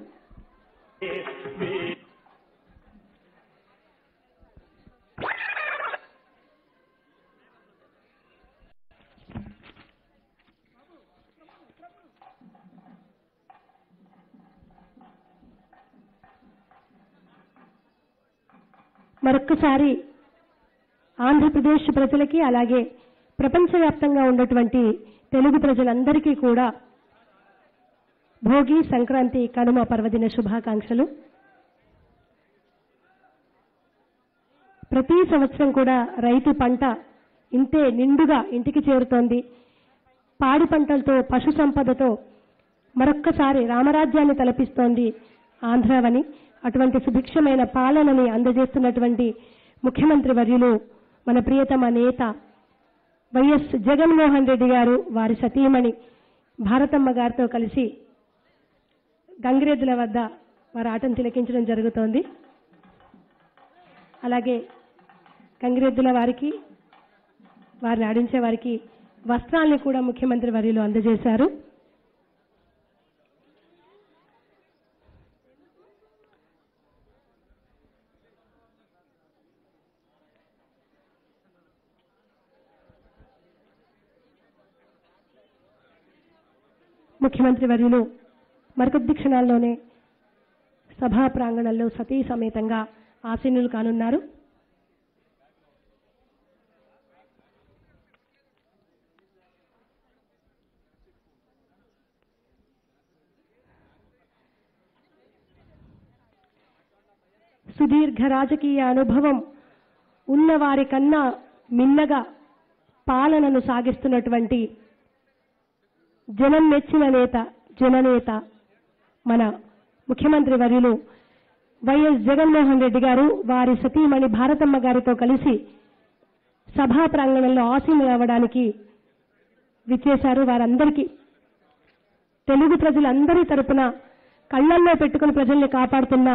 మరొక్కసారి ఆంధ్రప్రదేశ్ ప్రజలకి అలాగే ప్రపంచవ్యాప్తంగా ఉన్నటువంటి తెలుగు ప్రజలందరికీ కూడా భోగి సంక్రాంతి కనుమ పర్వదిన శుభాకాంక్షలు. ప్రతి సంవత్సరం కూడా రైతు పంట ఇంతే నిండుగా ఇంటికి చేరుతోంది. పాడి పంటలతో పశు సంపదతో మరొక్కసారి రామరాజ్యాన్ని తలపిస్తోంది ఆంధ్రావని. అటువంటి సుభిక్షమైన పాలనని అందజేస్తున్నటువంటి ముఖ్యమంత్రి వర్యులు మన ప్రియతమ నేత వైఎస్ జగన్మోహన్ రెడ్డి గారు వారి సతీమణి భారతమ్మ గారితో కలిసి గంగిరెద్దుల వద్ద వారు ఆటను తిలకించడం జరుగుతోంది. అలాగే గంగిరెద్దుల వారికి వారిని ఆడించే వారికి వస్త్రాల్ని కూడా ముఖ్యమంత్రి వర్యులు అందజేశారు. ముఖ్యమంత్రి వర్యులు మరికొద్ది క్షణాల్లోనే సభా ప్రాంగణంలో సతీ సమేతంగా ఆసీనులు కానున్నారు. సుదీర్ఘ రాజకీయ అనుభవం ఉన్నవారి కన్నా మిన్నగా పాలనను సాగిస్తున్నటువంటి జనం మెచ్చిన నేత జననేత మన ముఖ్యమంత్రి వర్యులు వైఎస్ జగన్మోహన్ రెడ్డి గారు వారి సతీమణి భారతమ్మ గారితో కలిసి సభా ప్రాంగణంలో ఆసీనులు అవ్వడానికి విచ్చేశారు. వారందరికీ తెలుగు ప్రజలందరి తరపున కళ్ళల్లో పెట్టుకుని ప్రజల్ని కాపాడుతున్న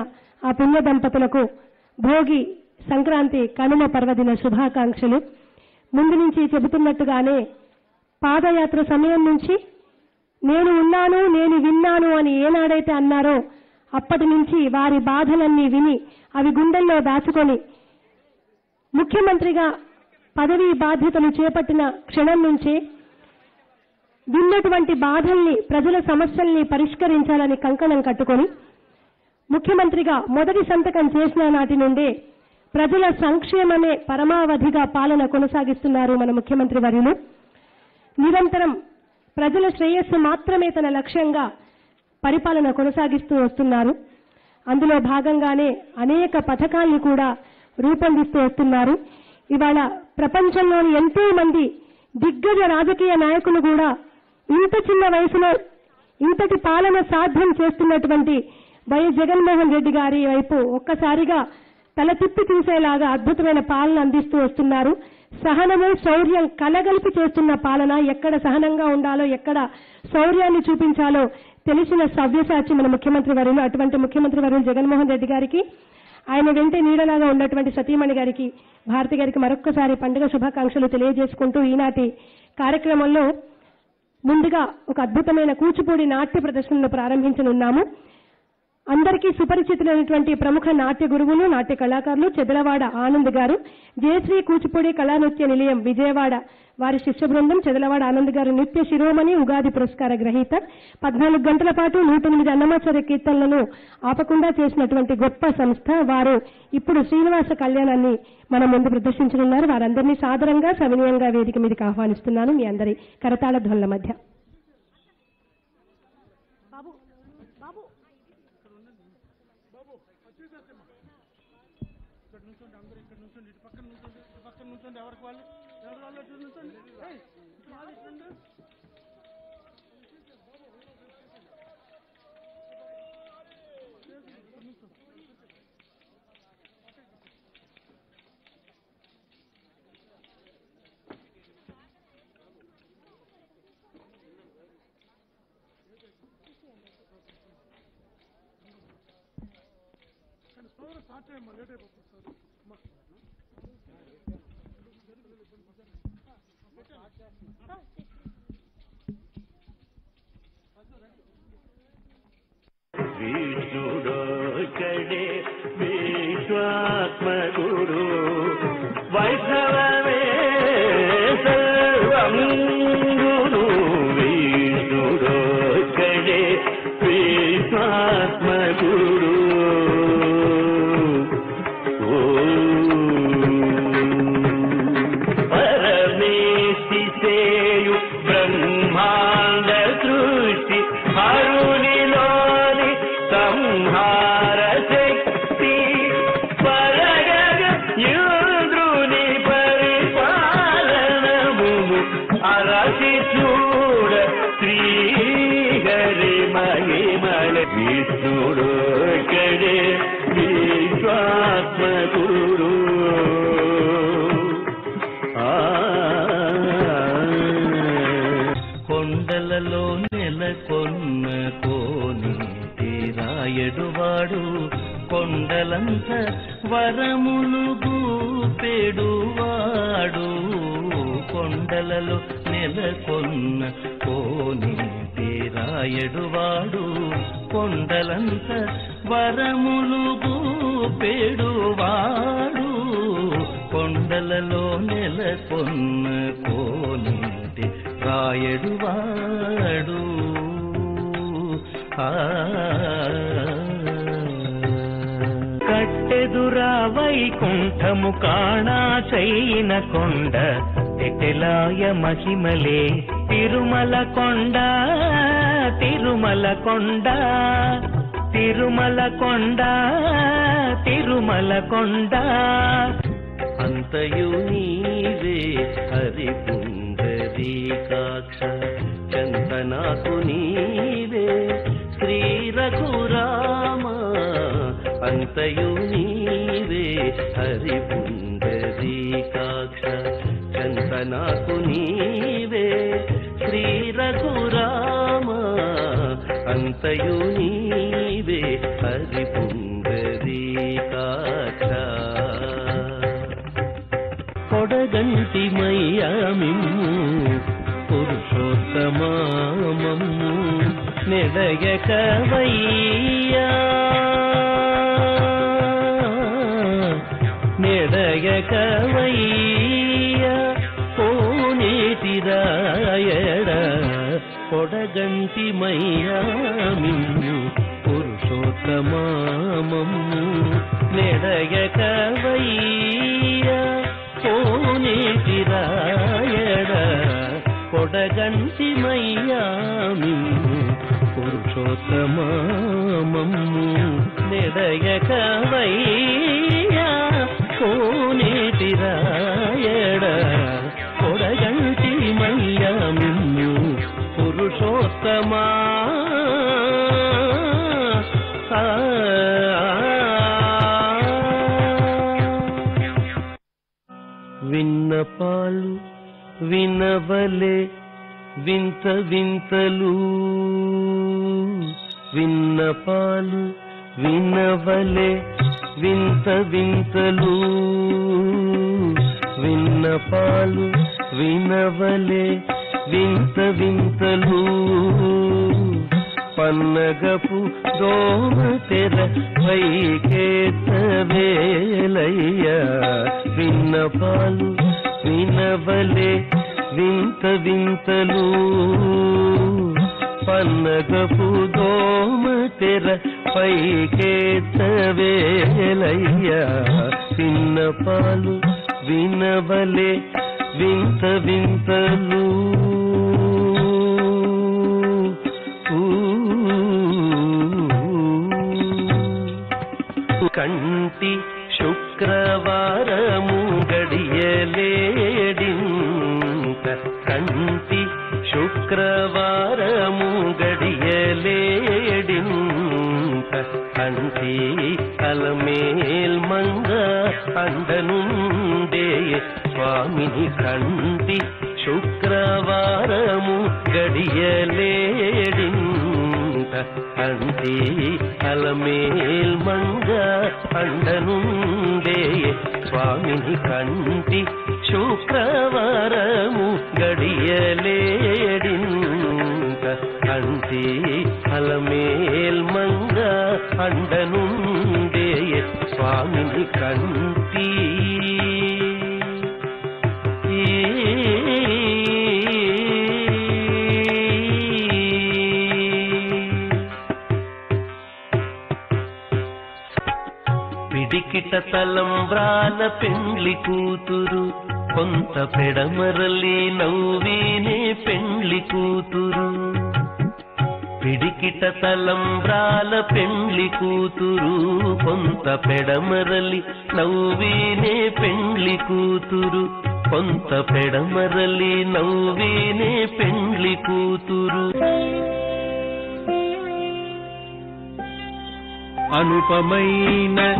ఆ పుణ్య దంపతులకు భోగి సంక్రాంతి కనుమ పర్వదిన శుభాకాంక్షలు. ముందు నుంచి చెబుతున్నట్టుగానే పాదయాత్ర సమయం నుంచి నేను ఉన్నాను నేను విన్నాను అని ఏనాడైతే అన్నారో అప్పటి నుంచి వారి బాధలన్నీ విని అవి గుండెల్లో దాచుకొని ముఖ్యమంత్రిగా పదవీ బాధ్యతలు చేపట్టిన క్షణం నుంచే విన్నటువంటి బాధల్ని ప్రజల సమస్యల్ని పరిష్కరించాలని కంకణం కట్టుకొని ముఖ్యమంత్రిగా మొదటి సంతకం చేసిన నాటి నుండే ప్రజల సంక్షేమమే పరమావధిగా పాలన కొనసాగిస్తున్నారు మన ముఖ్యమంత్రి వర్యులు. నిరంతరం ప్రజల శ్రేయస్సు మాత్రమే తన లక్ష్యంగా పరిపాలన కొనసాగిస్తూ వస్తున్నారు. అందులో భాగంగానే అనేక పథకాల్ని కూడా రూపొందిస్తూ వస్తున్నారు. ఇవాళ ప్రపంచంలోని ఎంతో మంది దిగ్గజ రాజకీయ నాయకులు కూడా ఇంత చిన్న వయసులో ఇంతటి పాలన సాధ్యం చేస్తున్నటువంటి వైఎస్ జగన్మోహన్ రెడ్డి గారి వైపు ఒక్కసారిగా తల తిప్పి చూసేలాగా అద్భుతమైన పాలన అందిస్తూ వస్తున్నారు. సహనము శౌర్యం కలగలిపి చేస్తున్న పాలన ఎక్కడ సహనంగా ఉండాలో ఎక్కడ శౌర్యాన్ని చూపించాలో తెలిసిన సవ్యసాచి మన ముఖ్యమంత్రి వర్యులు అటువంటి ముఖ్యమంత్రి వర్యులు జగన్మోహన్ రెడ్డి గారికి ఆయన వెంటే నీడలాగా ఉన్నటువంటి సతీమణి గారికి భారతి గారికి మరొక్కసారి పండుగ శుభాకాంక్షలు తెలియజేసుకుంటూ ఈనాటి కార్యక్రమంలో ముందుగా ఒక అద్భుతమైన కూచిపూడి నాట్య ప్రదర్శనను ప్రారంభించనున్నాము. అందరికీ సుపరిచితులైనటువంటి ప్రముఖ నాట్య గురువులు నాట్య కళాకారులు చెదలవాడ ఆనంద్ గారు జయశ్రీ కూచిపూడి కళానృత్య నిలయం విజయవాడ వారి శిష్య బృందం చెదలవాడ ఆనంద్ గారు నృత్య శిరోమణి ఉగాది పురస్కార గ్రహీత. పద్నాలుగు గంటల పాటు నూట ఎనిమిది అన్నమాచార్య కీర్తనలను ఆపకుండా చేసినటువంటి గొప్ప సంస్థ. వారు ఇప్పుడు శ్రీనివాస కళ్యాణాన్ని మన ముందు ప్రదర్శించనున్నారు. వారందరినీ సాదరంగా సవినీయంగా వేదిక మీదకి ఆహ్వానిస్తున్నాను. మీ అందరి కరతాళ ధ్వనుల మధ్య. विष्णुडो चडे विश्वात्मगु కొండలంత వరములు గూపెడువాడు కొండలలో నెలకొన్న కోని తీరాయడువాడు కొండలంత వరములు గూపెడువాడు కొండలలో నెలకొన్న కోని రాయడువాడు. ఆ ఎదురా వైకుంఠము కాణా చైన కొండ తెటెలాయ మహిమలే తిరుమల కొండ తిరుమల కొండ తిరుమల కొండ తిరుమల కొండ. అంతయు నీవే హరి పుండరీకాక్ష చందనాకు నీవే శ్రీ రఘురామ అంతయు నీ హరిపుండరీకాక్ష చందనాకు నీవే శ్రీ రఘురామ అంతయు నీవే హరి పుండరీకాక్ష కొడగంటి మయ్యామిమ్ము పురుషోత్తమామమ్ము నెడయకవయ్యా నెడయకవయ్యా కోనేటిరాయడ కొడగంటి మయ్యామిమ్ము పురుషోత్తమామమ్ము పురుషోత్తమామము నెడయక వయ్య కోనేటి రాయడ పొడగంటి మయ్యామి పురుషోత్తమామము నెడయక వయ్య కోనేటి రాయడ పొడగంటి పురుషోత్తమా. విన్నపాలు వినవలే వింత వింతలు. విన్నపాలు వినవలే వింత వింతలు విన్నపాలు వినవలే వింత వింతలు. పన్నగపు దోమ తెర పైకేతవేలయ్య విన్నపాలు వినవలే వింత వింతలు. పన్నగపు దోమ తెర పైకేతవేలయ్యా చిన్న పాలు వినవలే వింత వింతలు. కంటి శుక్రవారము కంటి శుక్రవారము గడియలేడింక అంటి అలమేల్ మంగ అండనుండే స్వామిని కంటి పెడమరలి నవ్వీనే పెండ్లి కూతురు. పిడికిట తలంబ్రాల పెండ్లి కూతురు. కొంత పెడమరలి నవ్వీనే పెండ్లి కూతురు. కొంత పెడమరలి నవ్వీనే పెండ్లి కూతురు. అనుపమైన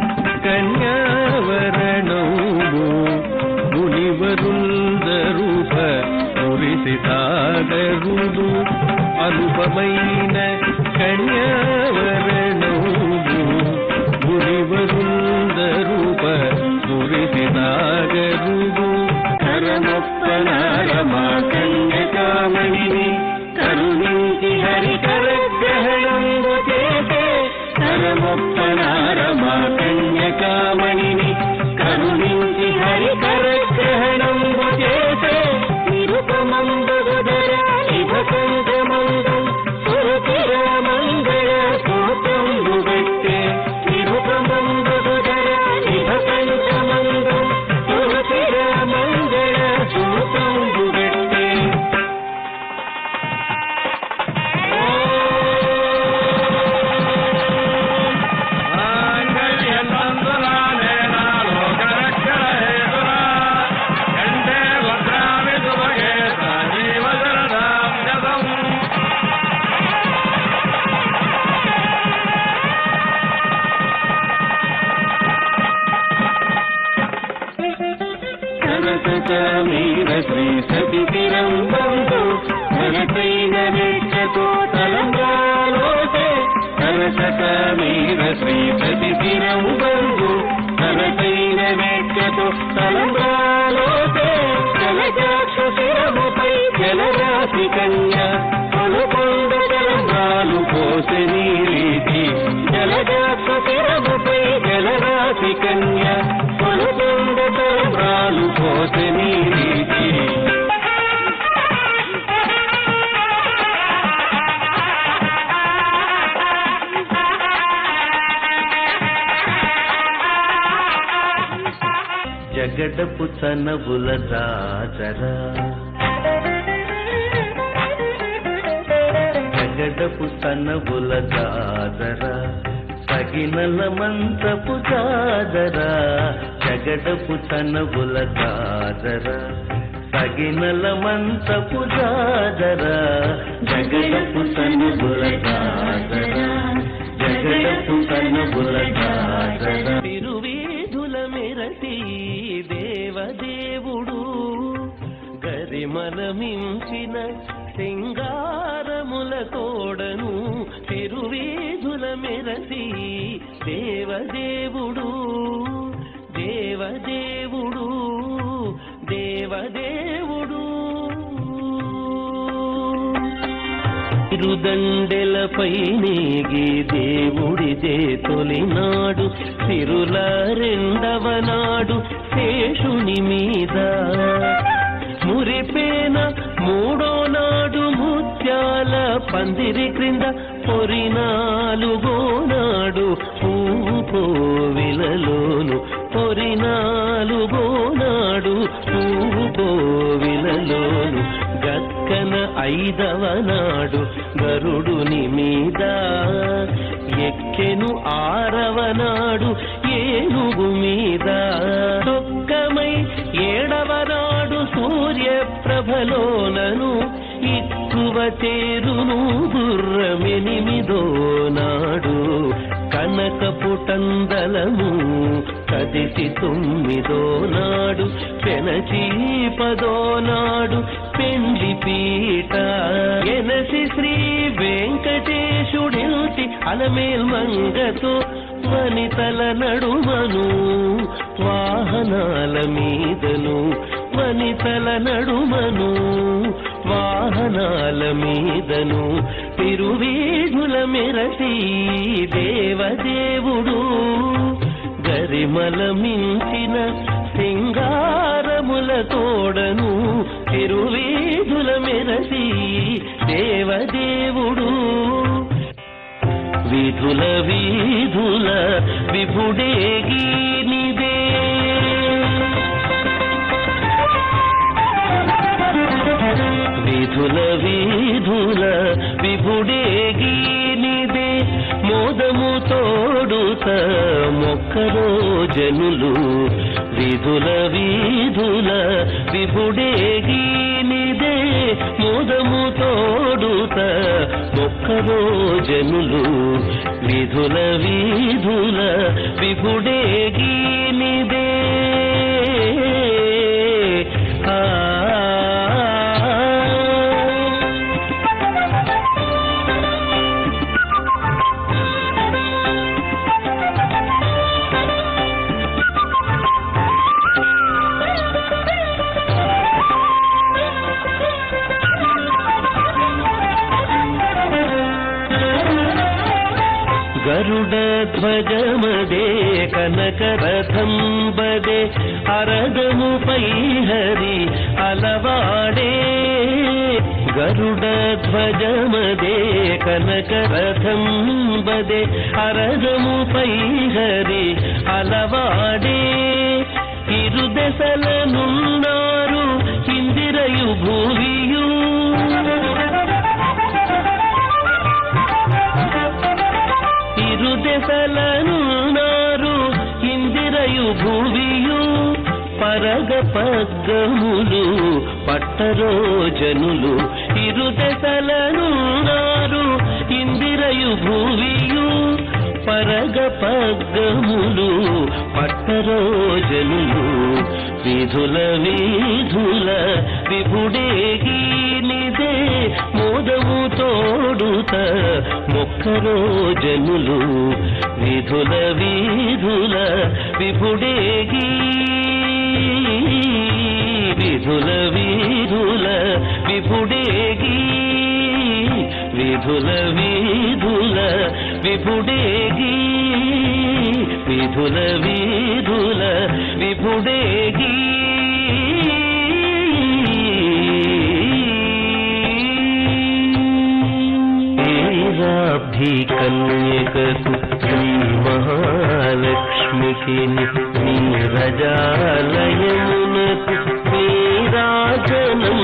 కన్య అనుకొండ జలగాలు పోసే నీరీతి. జలజాత శిరముపై జలరాశి కన్య అనుకొండ జలగాలు పోసే నీరీతి. జగడపు చనవుల దాచరా జగడపు సనబుల జాదరా సగినల మంత్రపు జాదరా జగడపు సనబుల జాదరా సగినల మంత్రపు జాదరా జగడపు సనబుల జాదరా జగడపు సనబుల జాదరా. తిరువీధుల మెరటి దేవదేవుడు గరిమల మించిన సింగార రాముల తోడను తిరువేధుల మెరసి దేవదేవుడు దేవదేవుడు దేవదేవుడు. తిరుదండెలపైనేగి దేవుడిదే తొలినాడు తిరుల రెండవ నాడు శేషుని మీద పందిరి క్రింద పొరినాలుగో నాడు పువ్వు కోవిలలోను. పొరినాలుగో నాడు పువ్వు గక్కన ఐదవ నాడు గరుడుని మీద ఎక్కెను ఆరవ నాడు ఏనుగు మీద. దుఃఖమై ఏడవ నాడు సూర్య తేరును ఇక్కువ గుర్రమెనిమిదో నాడు కనకపుటందలము కదిసి తొమ్మిదో నాడు పెనచి పదో నాడు పెండి పీట. ఎనసి శ్రీ వెంకటేశుడిల్చి అలమేల్ మంగతో వనితల నడుమను వాహనాల మీదను వనితల నడుమను వాహనాల మీదను తిరువేగుల మెరసి దేవదేవుడు గరిమల మించిన సింగారముల తోడను తిరువీధుల మెరసి దేవదేవుడు. విధుల వీధుల విభుడేగీనిదే విధుల విధుల వీధుల విభుడేగీనిదే మోదము తోడుత మొక్కరో జనులు. విధుల విధుల వీధుల విభుడేగీనిదే మోదము తోడుత మొక్కరో జనులు. విధుల విధుల విభుడేగీనిదే ఆ భగమదే ధ్వజమదే కనకరథం బదే అరదముపై హరి అలవాడే. గరుడ ధ్వజమదే కనకరథం బదే అరదముపై హరి అలవాడే. ఇరు దశలనున్నారు ఇందిరయు భూవియు చేసలనున్నారు ఇందిరయు భూవియు పరగ పగ్గములు పట్టరోజనులు ఇరు దశలనున్నారు ఇందిరయు భూవియు పరగ పగ్గములు పట్టరోజనులు విధుల విధుల వీధుల విభుడేగీనిదే మోదము తోడుత మొక్కరో జనులు విధుల వీధుల విపుడేగి విధుల వీధుల విపుడేగి విధుల వీధుల విపుడేగి విధుల వీధుల విభుడేగీ नीराब्धिकन्यकसुत्री महालक्ष्मीके नीरजालयमुनतु राजनम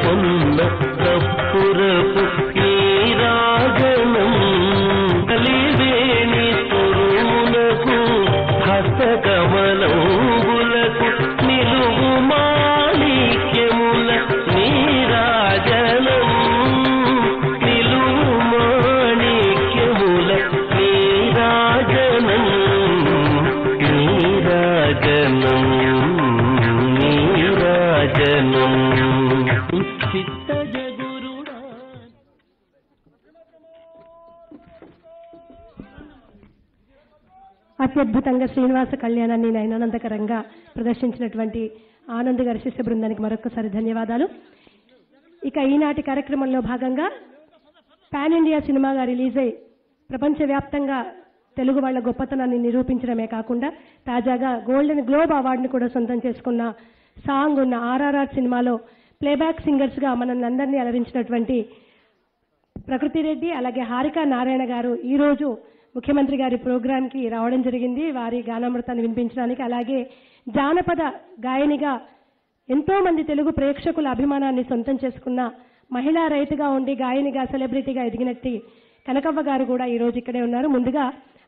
കൊല്ല പുറപ്പു అత్యద్భుతంగా శ్రీనివాస కళ్యాణాన్ని నయనానందకరంగా ప్రదర్శించినటువంటి ఆనంద్ గారి శిష్య బృందానికి మరొకసారి ధన్యవాదాలు. ఇక ఈనాటి కార్యక్రమంలో భాగంగా పాన్ ఇండియా సినిమాగా రిలీజ్ అయి ప్రపంచవ్యాప్తంగా తెలుగు వాళ్ళ గొప్పతనాన్ని నిరూపించడమే కాకుండా తాజాగా గోల్డెన్ గ్లోబ్ అవార్డుని కూడా సొంతం చేసుకున్న సాంగ్ ఉన్న ఆర్ఆర్ఆర్ సినిమాలో ప్లేబ్యాక్ సింగర్స్గా మనల్ని అందరినీ అలరించినటువంటి ప్రకృతి రెడ్డి అలాగే హారిక నారాయణ గారు ఈ రోజు ముఖ్యమంత్రి గారి ప్రోగ్రాంకి రావడం జరిగింది. వారి గానామృతాన్ని వినిపించడానికి అలాగే జానపద గాయనిగా ఎంతో మంది తెలుగు ప్రేక్షకుల అభిమానాన్ని సొంతం చేసుకున్న మహిళా రైతుగా ఉండి గాయనిగా సెలబ్రిటీగా ఎదిగినట్టి కనకవ్వ గారు కూడా ఈ రోజు ఇక్కడే ఉన్నారు. ముందుగా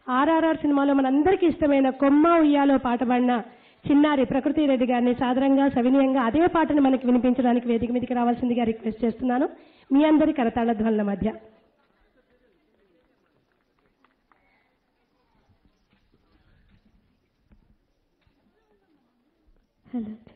ఆర్ఆర్ఆర్ సినిమాలో మనందరికీ ఇష్టమైన కొమ్మ ఉయ్యాలో పాట పాడిన చిన్నారి ప్రకృతి రెడ్డి గారిని సాదరంగా సవినీయంగా అదే పాటను మనకి వినిపించడానికి వేదిక మీదకి రావాల్సిందిగా రిక్వెస్ట్ చేస్తున్నాను. మీ అందరి కరతాళ ధ్వనుల మధ్య. Hello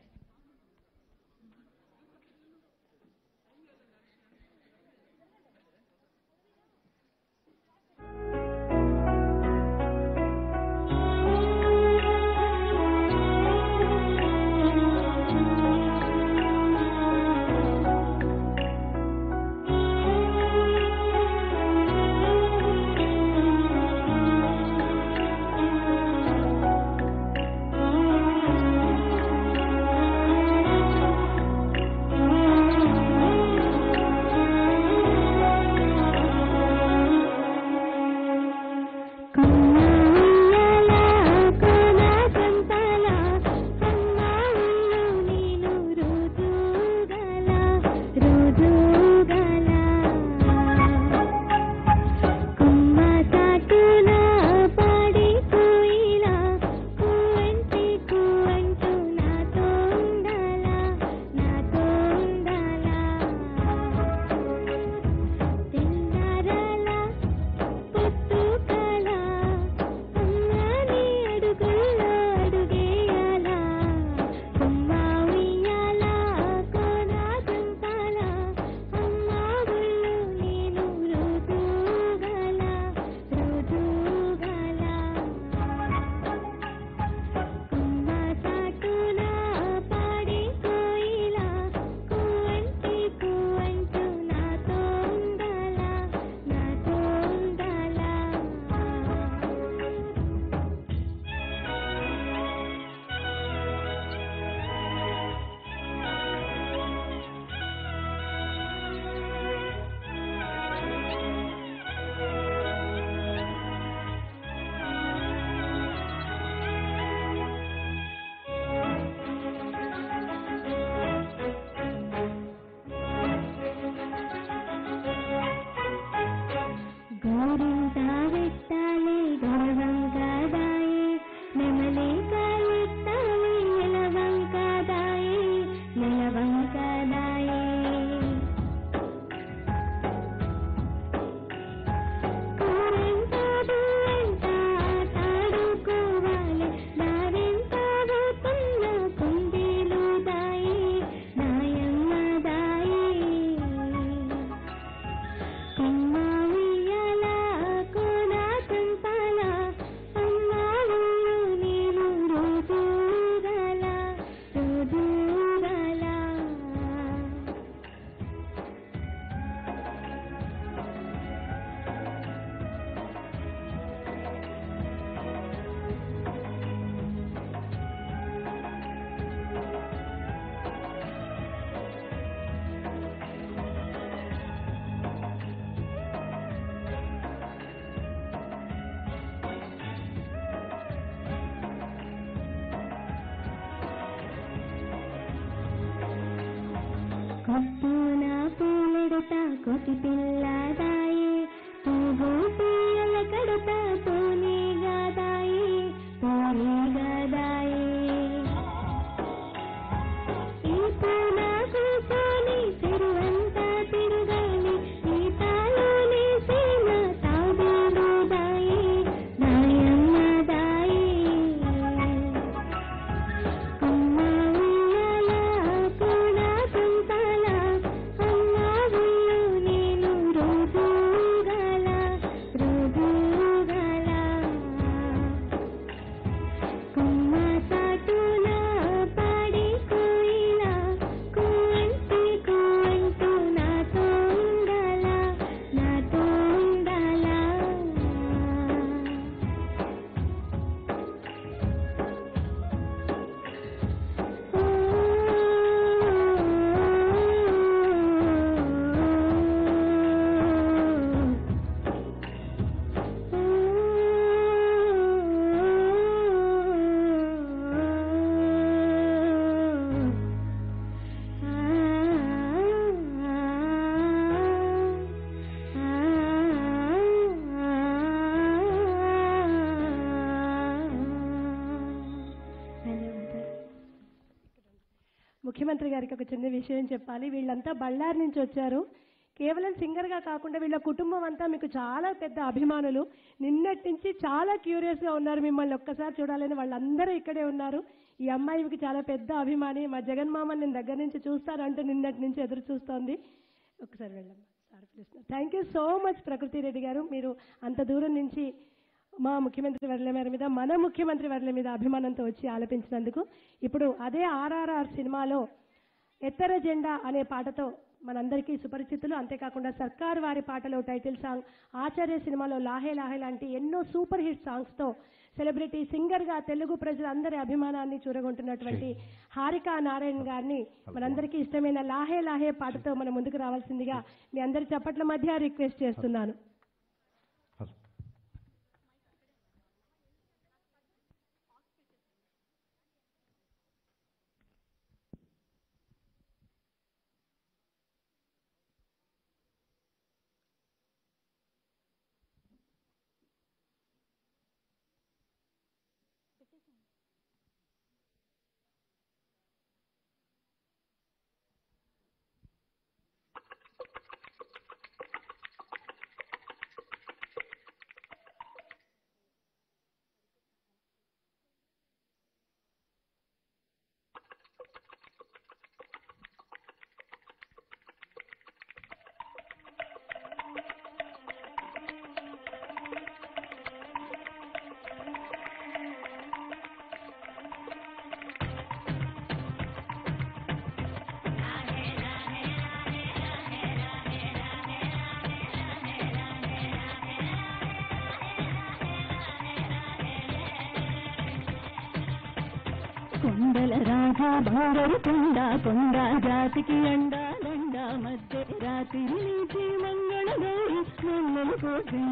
Gracias. గారికి ఒక చిన్న విషయం చెప్పాలి. వీళ్ళంతా బళ్ళారి నుంచి వచ్చారు. కేవలం సింగర్గా కాకుండా వీళ్ళ కుటుంబం అంతా మీకు చాలా పెద్ద అభిమానులు. నిన్నటి నుంచి చాలా క్యూరియస్గా ఉన్నారు మిమ్మల్ని ఒక్కసారి చూడాలని వాళ్ళందరూ ఇక్కడే ఉన్నారు. ఈ అమ్మాయికి చాలా పెద్ద అభిమాని. మా జగన్మామని నేను దగ్గర నుంచి చూస్తానంటూ నిన్నటి నుంచి ఎదురు చూస్తోంది. ఒకసారి వెళ్ళమ్మా. సార్ పిలుస్తున్నారు thank you so much Prakruthi Reddy గారు. మీరు అంత దూరం నుంచి మా ముఖ్యమంత్రి వర్ల మీద మన ముఖ్యమంత్రి వర్ల మీద అభిమానంతో వచ్చి ఆలపించినందుకు. ఇప్పుడు అదే ఆర్ఆర్ఆర్ సినిమాలో ఎత్తర జెండా అనే పాటతో మనందరికీ సుపరిచితులు. అంతేకాకుండా సర్కార్ వారి పాటలో టైటిల్ సాంగ్ ఆచార్య సినిమాలో లాహే లాహే లాంటి ఎన్నో సూపర్ హిట్ సాంగ్స్తో సెలబ్రిటీ సింగర్గా తెలుగు ప్రజలందరి అభిమానాన్ని చూరగొంటున్నటువంటి హారికా నారాయణ గారిని మనందరికీ ఇష్టమైన లాహే లాహే పాటతో మన ముందుకు రావాల్సిందిగా మీ అందరి చప్పట్ల మధ్య రిక్వెస్ట్ చేస్తున్నాను. కొండల రాజా కొండ జాతికి అండా దండా మధ్య రాత్రి నుంచి మంగళ గౌరి మంగళ పోసిందే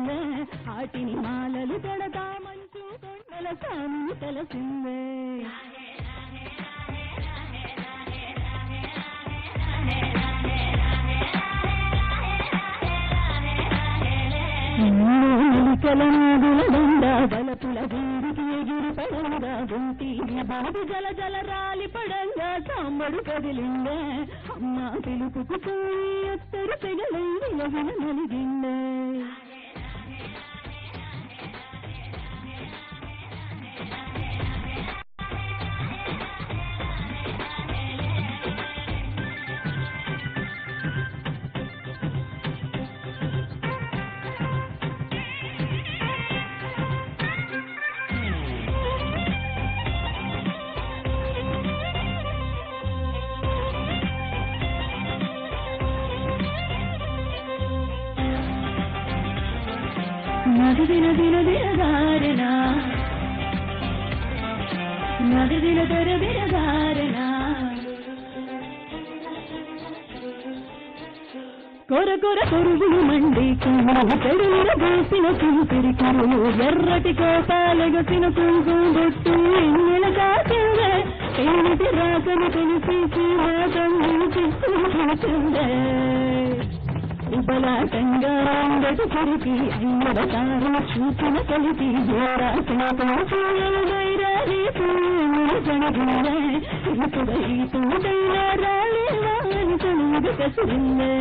ದಿನ ದಿನ ದಿನಗಾರನ ನಗ ದಿನ ದರ ದಿನಗಾರನ కొర కొర కొరువులు మండి కన్నులు పెడుల గోసిన కుంపిరి కరులు ఎర్రటి కోపాలగసిన కుంకుమ బొట్టు ఎన్నెల కాసిందే ఏమిటి రాకను తెలిసి చీరాకం నిలిపిస్తూ బలాటంగా ఉండదు చెరిపి అన్నడ తారు చూసిన కలిపి జనగుండే రాలేవా కసిరిందే.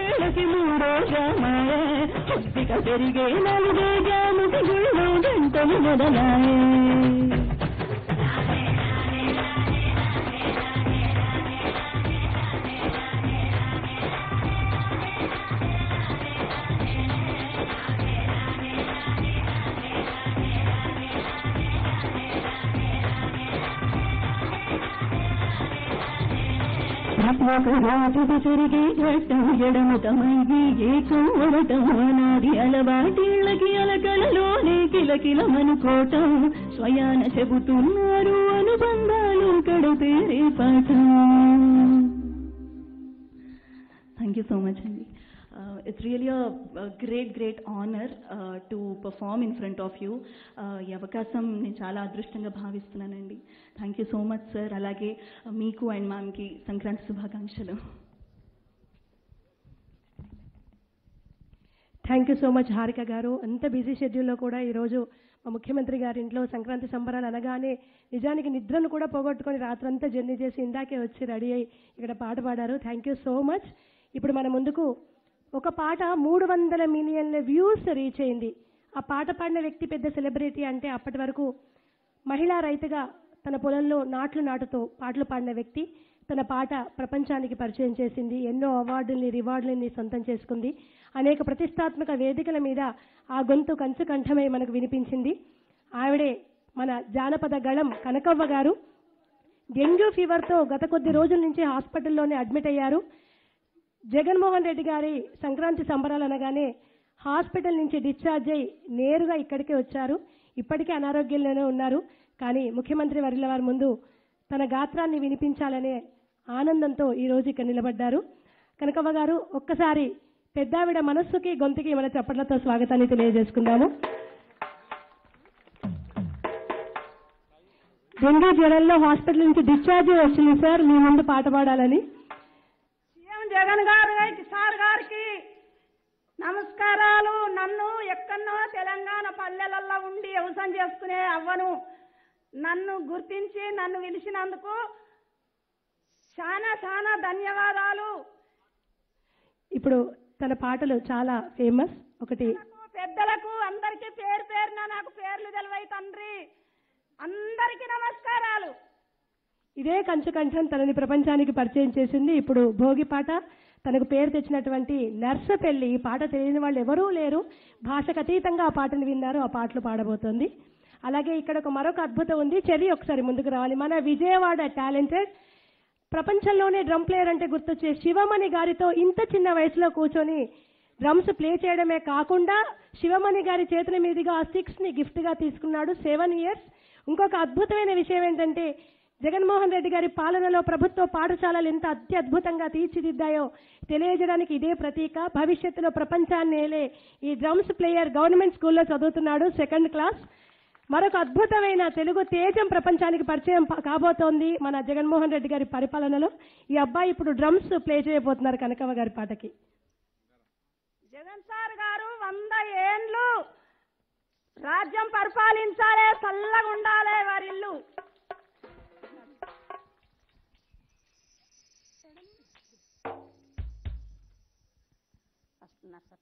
ఏళ్ళకి మూడో జామాయే పెరిగే నలుగో జాముకి గుళ్ళో గంటలు మొదలాయే ఒక రాజుకు జరిగే ఘట్టం ఎడమతమైది ఏకం వడటం అనాది అలవాటిళ్ళకి అలకలలోనే కిలకిలమనుకోవటం స్వయాన చెబుతున్నారు అనుబంధాలు కడపేరే పాఠం. థ్యాంక్ యూ సో మచ్ అండి it's really a, a, great, great great honour to perform in front of you ఈ అవకాశం నేను చాలా అదృష్టంగా భావిస్తున్నానండి. Thank you so much sir అలాగే uh, మీకు అండ్ మ్యామ్కి సంక్రాంతి శుభాకాంక్షలు. Thank you so much Harika garu. అంత బిజీ షెడ్యూల్లో కూడా ఈరోజు మా ముఖ్యమంత్రి గారి ఇంట్లో సంక్రాంతి సంబరాలు అనగానే నిజానికి నిద్రను కూడా పోగొట్టుకొని రాత్రంతా జర్నీ చేసి ఇందాకే వచ్చి రెడీ అయ్యి ఇక్కడ పాట పాడారు. థ్యాంక్ యూ సో మచ్ ఇప్పుడు మన ముందుకు ఒక పాట మూడు వందల మిలియన్ల వ్యూస్ రీచ్ అయింది. ఆ పాట పాడిన వ్యక్తి పెద్ద సెలబ్రిటీ అంటే అప్పటి వరకు మహిళా రైతుగా తన పొలంలో నాట్లు నాటుతూ పాటలు పాడిన వ్యక్తి తన పాట ప్రపంచానికి పరిచయం చేసింది. ఎన్నో అవార్డుల్ని రివార్డులని సొంతం చేసుకుంది. అనేక ప్రతిష్టాత్మక వేదికల మీద ఆ గొంతు కంచు కంఠమై మనకు వినిపించింది. ఆవిడే మన జానపద గళం కనకవ్వ గారు. డెంగ్యూ ఫీవర్తో గత కొద్ది రోజుల నుంచి హాస్పిటల్లోనే అడ్మిట్ అయ్యారు. జగన్మోహన్ రెడ్డి గారి సంక్రాంతి సంబరాలు అనగానే హాస్పిటల్ నుంచి డిశ్చార్జ్ అయి నేరుగా ఇక్కడికే వచ్చారు. ఇప్పటికే అనారోగ్యంలోనే ఉన్నారు. కానీ ముఖ్యమంత్రి వర్యుల వారి ముందు తన గాత్రాన్ని వినిపించాలనే ఆనందంతో ఈ రోజు ఇక్కడ నిలబడ్డారు. కనకవ్వ గారు ఒక్కసారి పెద్దావిడ మనస్సుకి గొంతుకి మన చప్పట్లతో స్వాగతాన్ని తెలియజేసుకుందాము. డెంగ్యూ జ్వరంలో హాస్పిటల్ నుంచి డిశ్చార్జ్ వచ్చింది సార్. మీ ముందు పాట పాడాలని. జగన్ గారు సార్ గారికి నమస్కారాలు. నన్ను ఎక్కడో తెలంగాణ పల్లెలల్లో ఉండి వ్యవసాయం చేసుకునే అవ్వను. నన్ను గుర్తించి నన్ను పిలిచినందుకు చాలా చాలా ధన్యవాదాలు. ఇప్పుడు తన పాటలు చాలా ఫేమస్. ఒకటి పెద్దలకు అందరికీ పేరు పేరున నాకు పేర్లు తెలివై తండ్రి. అందరికీ నమస్కారాలు. ఇదే కంచుకంఠం తనని ప్రపంచానికి పరిచయం చేసింది. ఇప్పుడు భోగి పాట తనకు పేరు తెచ్చినటువంటి నర్సపెల్లి ఈ పాట తెలియని వాళ్ళు ఎవరూ లేరు. భాషకు అతీతంగా ఆ పాటను విన్నారు. ఆ పాటలు పాడబోతోంది. అలాగే ఇక్కడ ఒక మరొక అద్భుతం ఉంది. చెర్రీ ఒకసారి ముందుకు రావాలి. మన విజయవాడ టాలెంటెడ్ ప్రపంచంలోనే డ్రమ్ ప్లేయర్ అంటే గుర్తొచ్చే శివమణి గారితో ఇంత చిన్న వయసులో కూర్చొని డ్రమ్స్ ప్లే చేయడమే కాకుండా శివమణి గారి చేతుల మీదుగా ఆ సిక్స్ని గిఫ్ట్గా తీసుకున్నాడు. Seven years. ఇంకొక అద్భుతమైన విషయం ఏంటంటే జగన్మోహన్ రెడ్డి గారి పాలనలో ప్రభుత్వ పాఠశాలలు ఎంత అత్యద్భుతంగా తీర్చిదిద్దాయో తెలియజేయడానికి ఇదే ప్రతీక. భవిష్యత్తులో ప్రపంచాన్నేలే ఈ డ్రమ్స్ ప్లేయర్ గవర్నమెంట్ స్కూల్లో చదువుతున్నాడు సెకండ్ క్లాస్. మరొక అద్భుతమైన తెలుగు తేజం ప్రపంచానికి పరిచయం కాబోతోంది మన జగన్మోహన్ రెడ్డి గారి పరిపాలనలో. ఈ అబ్బాయి ఇప్పుడు డ్రమ్స్ ప్లే చేయబోతున్నారు కనకవ్వ గారి పాటకి. జగన్ సార్ గారు వంద ఏండ్లు రాజ్యం పరిపాలించాలే చల్లగా ఉండాలే వారి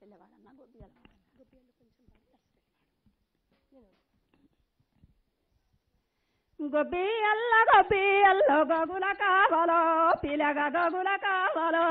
ఇల్లు గొబ్బి అల్ల గొబ్బి అల్లో గోగుల కావలో పిలగ గోగుల కావలో.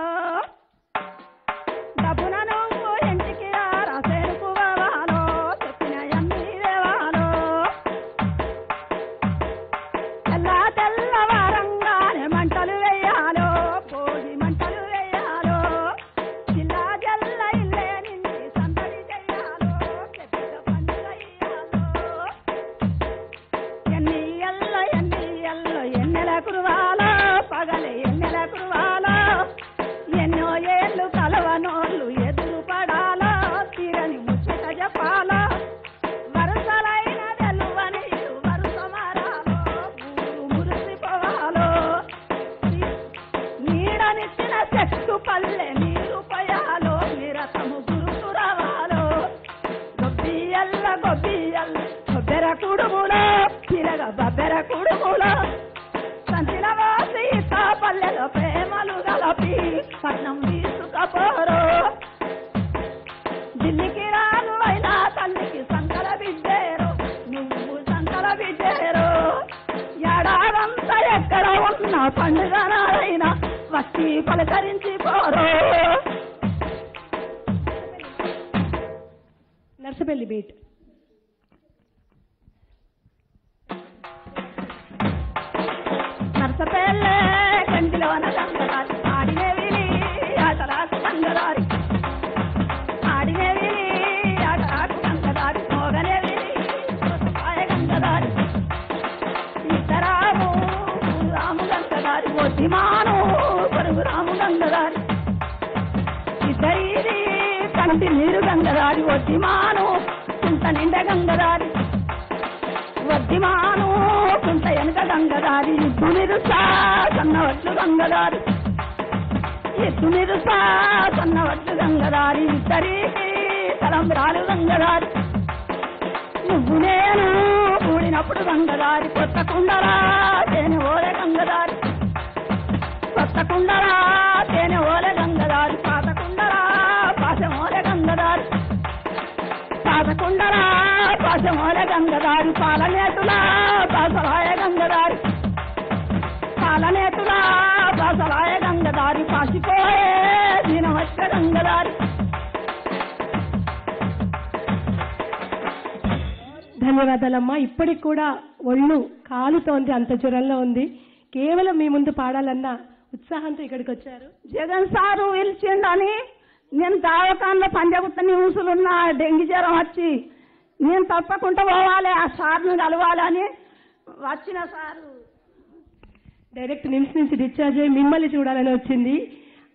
జ్వరంలో ఉంది. కేవలం మీ ముందు పాడాలన్న ఉత్సాహంతో ఇక్కడికి వచ్చారు జగన్ సారు పిలిచిండని నేను దావకాన్లో పంజగుట్ట న్యూసులున్న డెంగ్యూ జ్వరం వచ్చి నేను తప్పకుండా పోవాలి ఆ సార్ను కలవాలని వచ్చిన సారు. డైరెక్ట్ నిమ్స్ నుంచి డిశ్చార్జ్ అయ్యి మిమ్మల్ని చూడాలని వచ్చింది.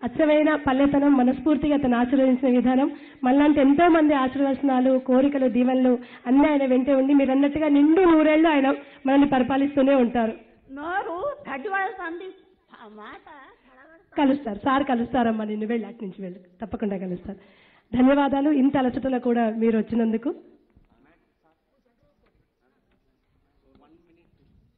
అచ్చమైన పల్లెతనం మనస్ఫూర్తిగా తను ఆశీర్వదించిన విధానం. మళ్ళంటే ఎంతో మంది ఆశీర్వచనాలు కోరికలు దీవెనలు అన్నీ ఆయన వెంటే ఉండి మీరు అన్నట్టుగా నిండు నూరేళ్ళు ఆయన మనల్ని పరిపాలిస్తూనే ఉంటారు. కలుస్తారు. సార్ కలుస్తారమ్మా నిన్ను వెళ్ళి అటు నుంచి వెళ్ళి. తప్పకుండా కలుస్తారు. ధన్యవాదాలు. ఇంత అలసటలో కూడా మీరు వచ్చినందుకు.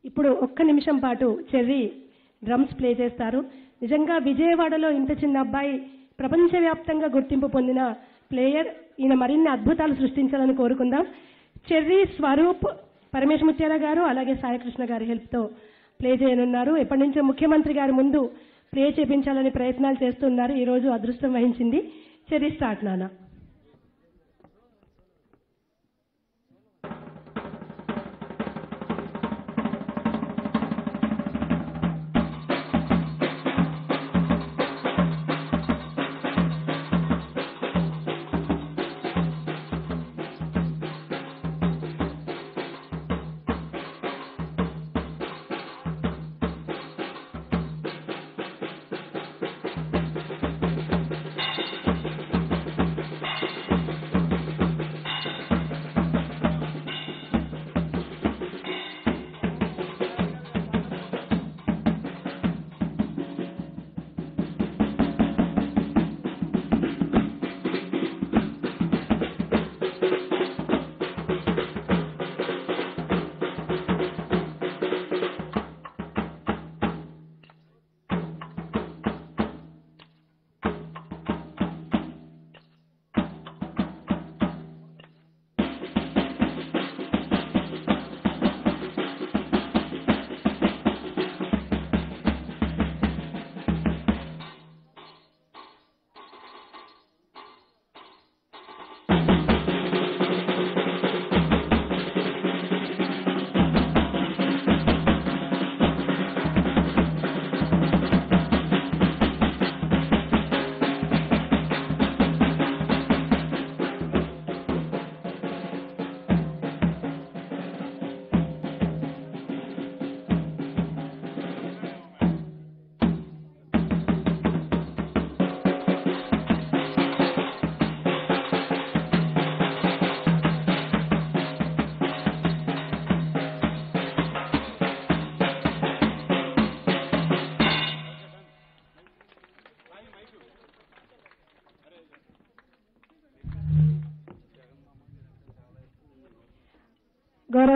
ఇప్పుడు ఒక్క నిమిషం పాటు చెర్రీ డ్రమ్స్ ప్లే చేస్తారు. నిజంగా విజయవాడలో ఇంత చిన్న అబ్బాయి ప్రపంచవ్యాప్తంగా గుర్తింపు పొందిన ప్లేయర్ ఈయన మరిన్ని అద్భుతాలు సృష్టించాలని కోరుకుందాం. చెర్రీ స్వరూప్ పరమేశ్ ముత్యాల గారు అలాగే సాయికృష్ణ గారి హెల్ప్తో ప్లే చేయనున్నారు. ఎప్పటి నుంచో ముఖ్యమంత్రి గారి ముందు ప్లే చేపించాలని ప్రయత్నాలు చేస్తున్నారు ఈరోజు అదృష్టం వహించింది చెర్రీ స్టార్ట్ నానా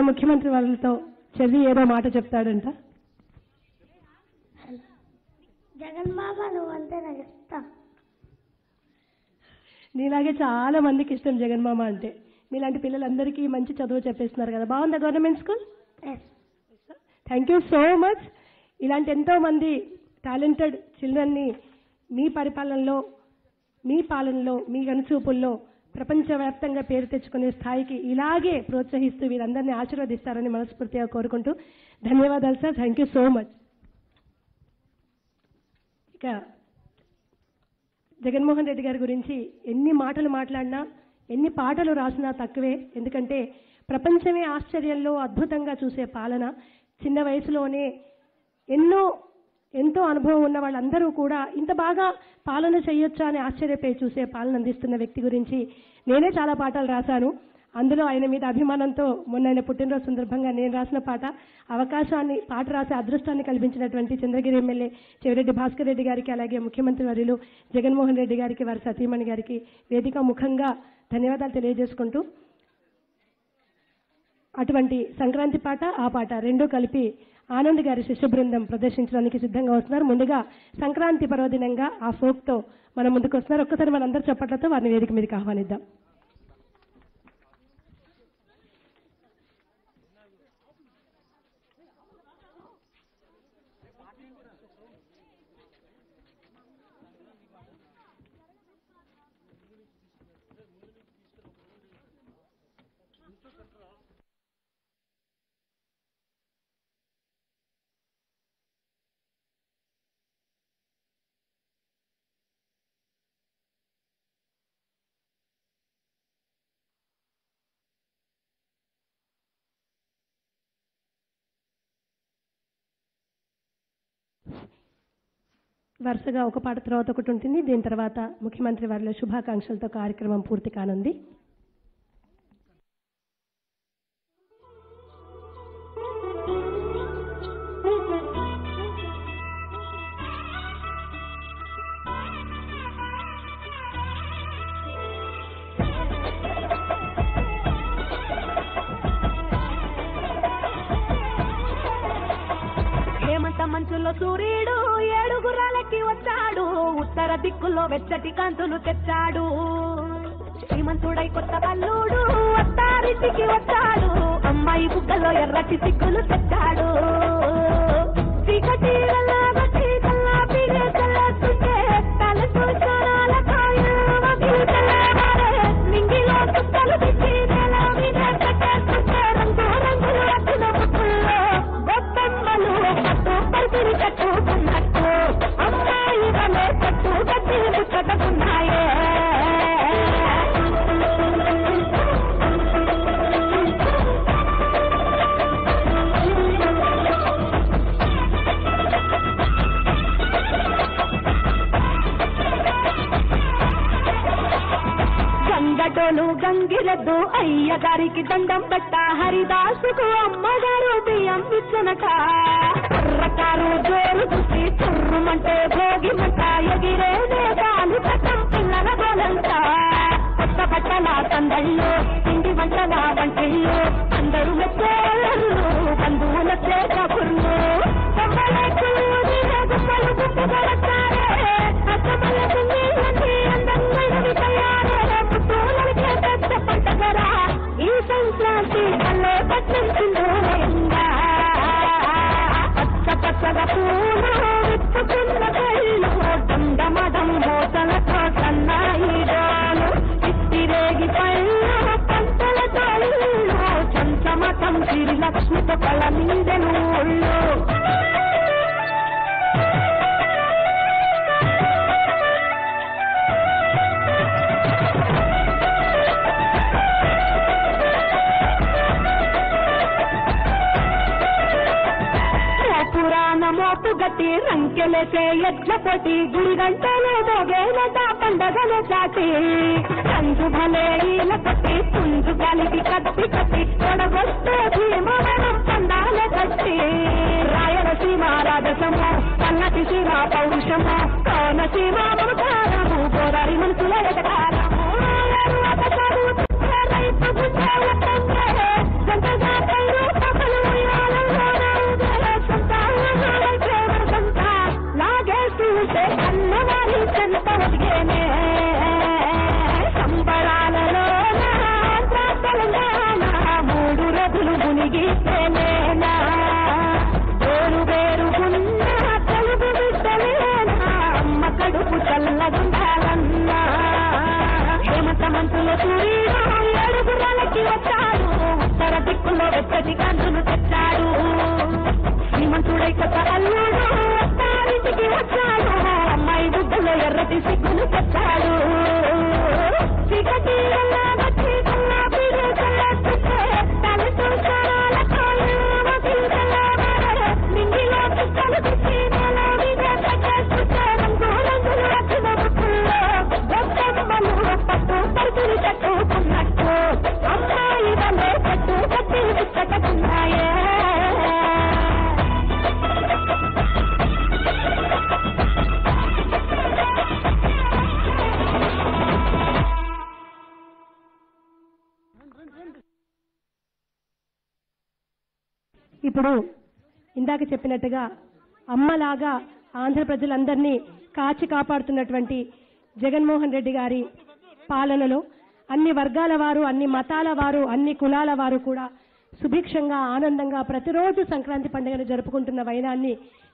ముఖ్యమంత్రి వాళ్ళతో చెల్లి ఏదో మాట చెప్తాడంట? జగన్ బాబా నువ్వంటే నాకు ఇష్టం. నీలాగే చాలా మందికి ఇష్టం జగన్మామ అంటే. మీలాంటి పిల్లలందరికీ మంచి చదువు చెప్పేస్తున్నారు కదా. బాగుందా government school? Thank you so much ఇలాంటి ఎంతో మంది టాలెంటెడ్ చిల్డ్రన్ని మీ పరిపాలనలో మీ పాలనలో మీ కనుచూపుల్లో ప్రపంచవ్యాప్తంగా పేరు తెచ్చుకునే స్థాయికి ఇలాగే ప్రోత్సహిస్తూ వీరందరినీ ఆశీర్వదిస్తారని మనస్ఫూర్తిగా కోరుకుంటూ ధన్యవాదాలు sir. Thank you so much ఇక జగన్మోహన్ రెడ్డి గారి గురించి ఎన్ని మాటలు మాట్లాడినా ఎన్ని పాటలు రాసినా తక్కువే. ఎందుకంటే ప్రపంచమే ఆశ్చర్యంలో అద్భుతంగా చూసే పాలన చిన్న వయసులోనే ఎన్నో ఎంతో అనుభవం ఉన్న వాళ్ళందరూ కూడా ఇంత బాగా పాలన చేయొచ్చా అని ఆశ్చర్యపోయి చూసే పాలన అందిస్తున్న వ్యక్తి గురించి నేనే చాలా పాటలు రాశాను. అందులో ఆయన మీద అభిమానంతో మొన్న ఆయన పుట్టినరోజు సందర్భంగా నేను రాసిన పాట అవకాశాన్ని పాట రాసే అదృష్టాన్ని కల్పించినటువంటి చంద్రగిరి ఎమ్మెల్యే చెవిరెడ్డి భాస్కర్ రెడ్డి గారికి అలాగే ముఖ్యమంత్రి వర్యులు జగన్మోహన్ రెడ్డి గారికి వారి సతీమణి గారికి వేదిక ముఖంగా ధన్యవాదాలు తెలియజేసుకుంటూ అటువంటి సంక్రాంతి పాట ఆ పాట రెండూ కలిపి ఆనంద్ గారి శిష్య బృందం ప్రదర్శించడానికి సిద్ధంగా వస్తున్నారు. ముందుగా సంక్రాంతి పర్వదినంగా ఆ ఫోక్తో మన ముందుకు వస్తున్నారు. ఒక్కసారి మనందరూ చప్పట్లతో వారిని వేదిక మీదకి ఆహ్వానిద్దాం. వరుసగా ఒక పాట తర్వాత ఒకటి ఉంటుంది. దీని తర్వాత ముఖ్యమంత్రి వారిలో శుభాకాంక్షలతో కార్యక్రమం పూర్తి కానుంది. వెచ్చటి తెచ్చాడు. శ్రీమంతుడై కొత్త అల్లుడు అత్తారింటికి వచ్చాడు అమ్మాయి బుగ్గలో ఎర్రటి సిగ్గు గంగటోలు గంగిరెద్దు అయ్య గారికి దండం పెట్ట హరిదాసుకు అమ్మగారు బియ్యం ఇచ్చనట కుర్రకారు జోరు చూసి తుర్రుమంటే భోగిమంట ఎగిరేదే కాలు కట్టం పిల్లల గోలంట కొత్త బట్టల సందళ్ళు పిండి వంటల వంటిళ్ళు అందరూ మెచ్చేళ్ళు బంధువులొచ్చే కబుర్లు కొమ్మలే కుళ్ళుని గుమ్మలు పంటల తల్లు చంచమతం సిరి లక్ష్మితో కళ మీదను ఒళ్ళు గట్టి రంకెలేసే ఎడ్ల పొటి గుడి గంటలో మోగేనట పండగలు చాటి. రంగు భలే ఈల కొట్టి పుంజు గాలికి కత్తి కట్టి తొడగొస్తే భీమవరం పండాల కట్టి. రాయలసీమ రాజసము పన్నటి సీమ పౌరుషము కోనసీమ మమకారము గోదావరి మనసుల ఎదకారము దిక్కులో వెచ్చటి తెచ్చాడు. శ్రీమంతుడై కొత్త అల్లుడు అత్తారింటికి వచ్చాడు. అమ్మాయి బుద్ధలో ఎర్రటి సిగ్గును తెచ్చాడు. చీకటి ఇప్పుడు ఇందాక చెప్పినట్టుగా అమ్మలాగా ఆంధ్ర ప్రజలందరినీ కాచి కాపాడుతున్నటువంటి జగన్మోహన్ రెడ్డి గారి పాలనలో అన్ని వర్గాల వారు అన్ని మతాల వారు అన్ని కులాల వారు కూడా సుభిక్షంగా ఆనందంగా ప్రతిరోజు సంక్రాంతి పండుగను జరుపుకుంటున్న వైనాన్ని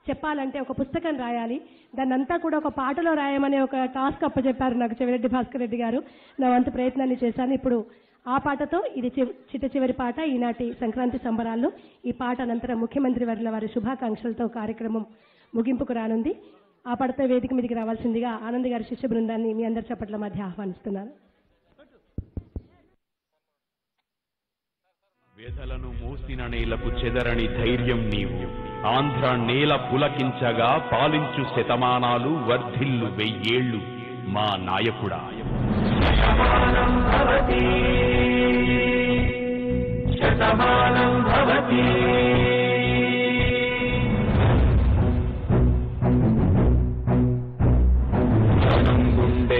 చెప్పాలంటే ఒక పుస్తకం రాయాలి. దాన్ని అంతా కూడా ఒక పాటలో రాయమనే ఒక టాస్క్ అప్పచెప్పారు నాకు చెవిరెడ్డి భాస్కర్ రెడ్డి గారు. నా వంతు ప్రయత్నాన్ని చేశాను. ఇప్పుడు ఆ పాటతో ఇది చిట్ట చివరి పాట ఈనాటి సంక్రాంతి సంబరాల్లో ఈ పాట అనంతరం ముఖ్యమంత్రి వర్ల వారి శుభాకాంక్షలతో కార్యక్రమం ముగింపుకు రానుంది. ఆ పాటతో వేదిక మీదకి రావాల్సిందిగా ఆనంద్ గారి శిష్య బృందాన్ని మీ అందరి చప్పట్ల మధ్య ఆహ్వానిస్తున్నాను. వేదలను మోసిన నేలకు చెదరని ధైర్యం నీవు. ఆంధ్ర నేల పులకించగా పాలించు శతమానాలు వర్ధిల్లు వెయ్యేళ్ళు మా నాయకుడా. శతమానం భవతి.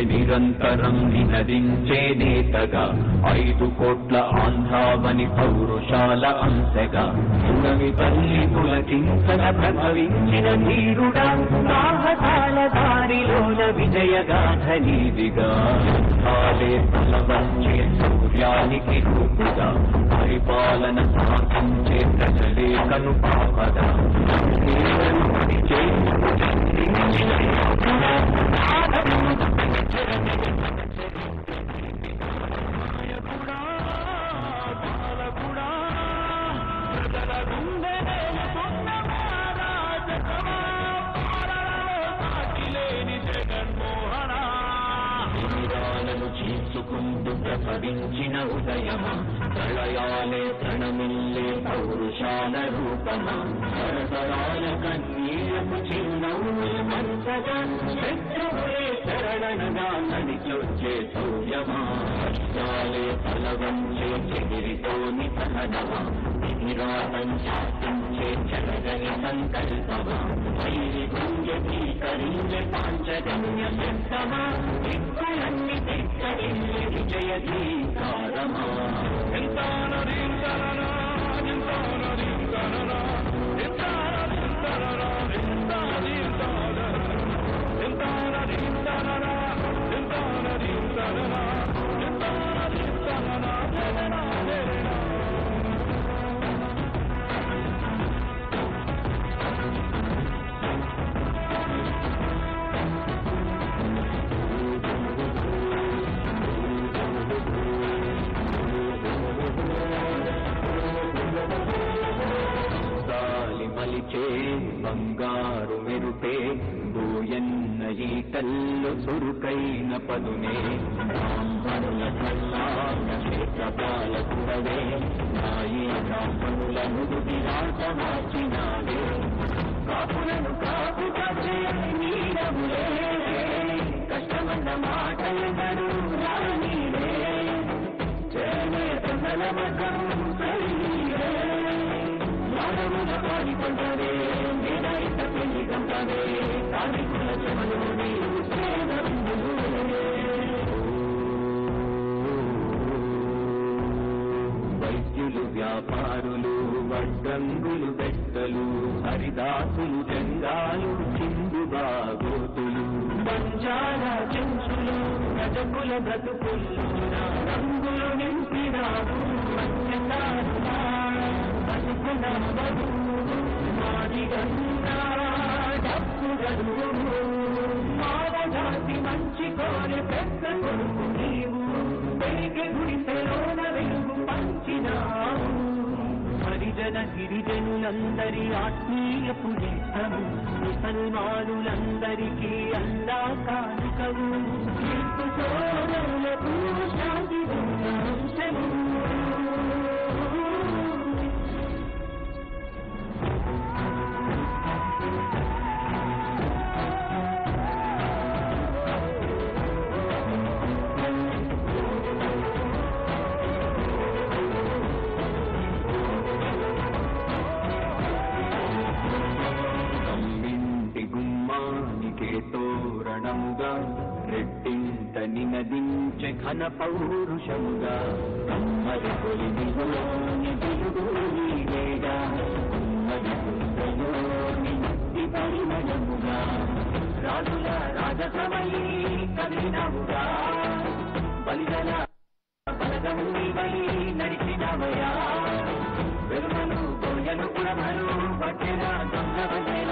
నిరంతరం నినదించేనేతగా ఐదు కోట్ల ఆంధ్రావని పౌరుషాల అంశగా. సురవి తల్లి పులకించన ప్రభవించిన ధీరుడా సాహసాల దారిలోన విజయగాథ నీదిగా ఆలే తల సూర్యానికి రూపుగా పరిపాలన సాధించే ప్రజలే కను పాపద కేవలం Thank you. చీల్చుకుంటూ ప్రసవించిన ఉదయమా? ప్రళయాలే ప్రణమిల్లే పౌరుషాల రూపమా? సరసరాల కన్నీయపు చిరునవ్వులు మంచగా? శత్రువులే శరణనగా నడిచొచ్చే సౌర్యమా? न्यायालये फलवं चेत् गिरितो निपनदः निरातं शास्त्रं चेत् जगदनिसङ्कल्पवान् वैरि गुञ्जतीकरिण्य पाञ्चगम्यशक्तः दिक्कुलन्नि दिक्करिण्य विजयधीकारमः चिन्तानदीं करना चिन्तानदीं करना चिन्तानदीं करना चिन्तानदीं करना चिन्तानदीं करना चिन्तानदीं करना మలిచే బంగారు మెరుపే బూయన్న ఈటల్లో సురుకైన పదునే. క్షేత్రపాలకుడవే నాయి బ్రాహ్మణుల నుదుటి రాత మార్చినావే కాపులను కాపు చేయని నీడములే కష్టమన్న మాటలెవరు రానీవే చేనేత బలమకం కలిగిరే మానవుల పాడి వ్యాపారులు బెట్టలు హరిదాసులు జంగాలు చిందు బాగోతులు. పంచాల చెంచులు రజకుల బ్రతుకులు రంగులు నింపినాడు మంచి కోరి పెద్ద కొడుకు నీవు. వెలిగి గుడిసెలోన వెలుగు హరిజన గిరిజనులందరి ఆత్మీయ నేస్తము ముసల్మానులందరికీ అందా కానుకవు శాంతి గుమ్మానికే తోరణముగా రెట్టింట నినదించే ఘన పౌరుషముగా కమ్మరి కొలిమిలోని వెలుగు నీవేగా ఉమ్మడి గుండెలోని ముక్తి పరిమళముగా రాజుల రాజసమై కదిలినవుగా బలిదల బలగము నీవై నడిచినవయా వెలుమలు గోయలు పురమలు పట్టిన దొంగవనేల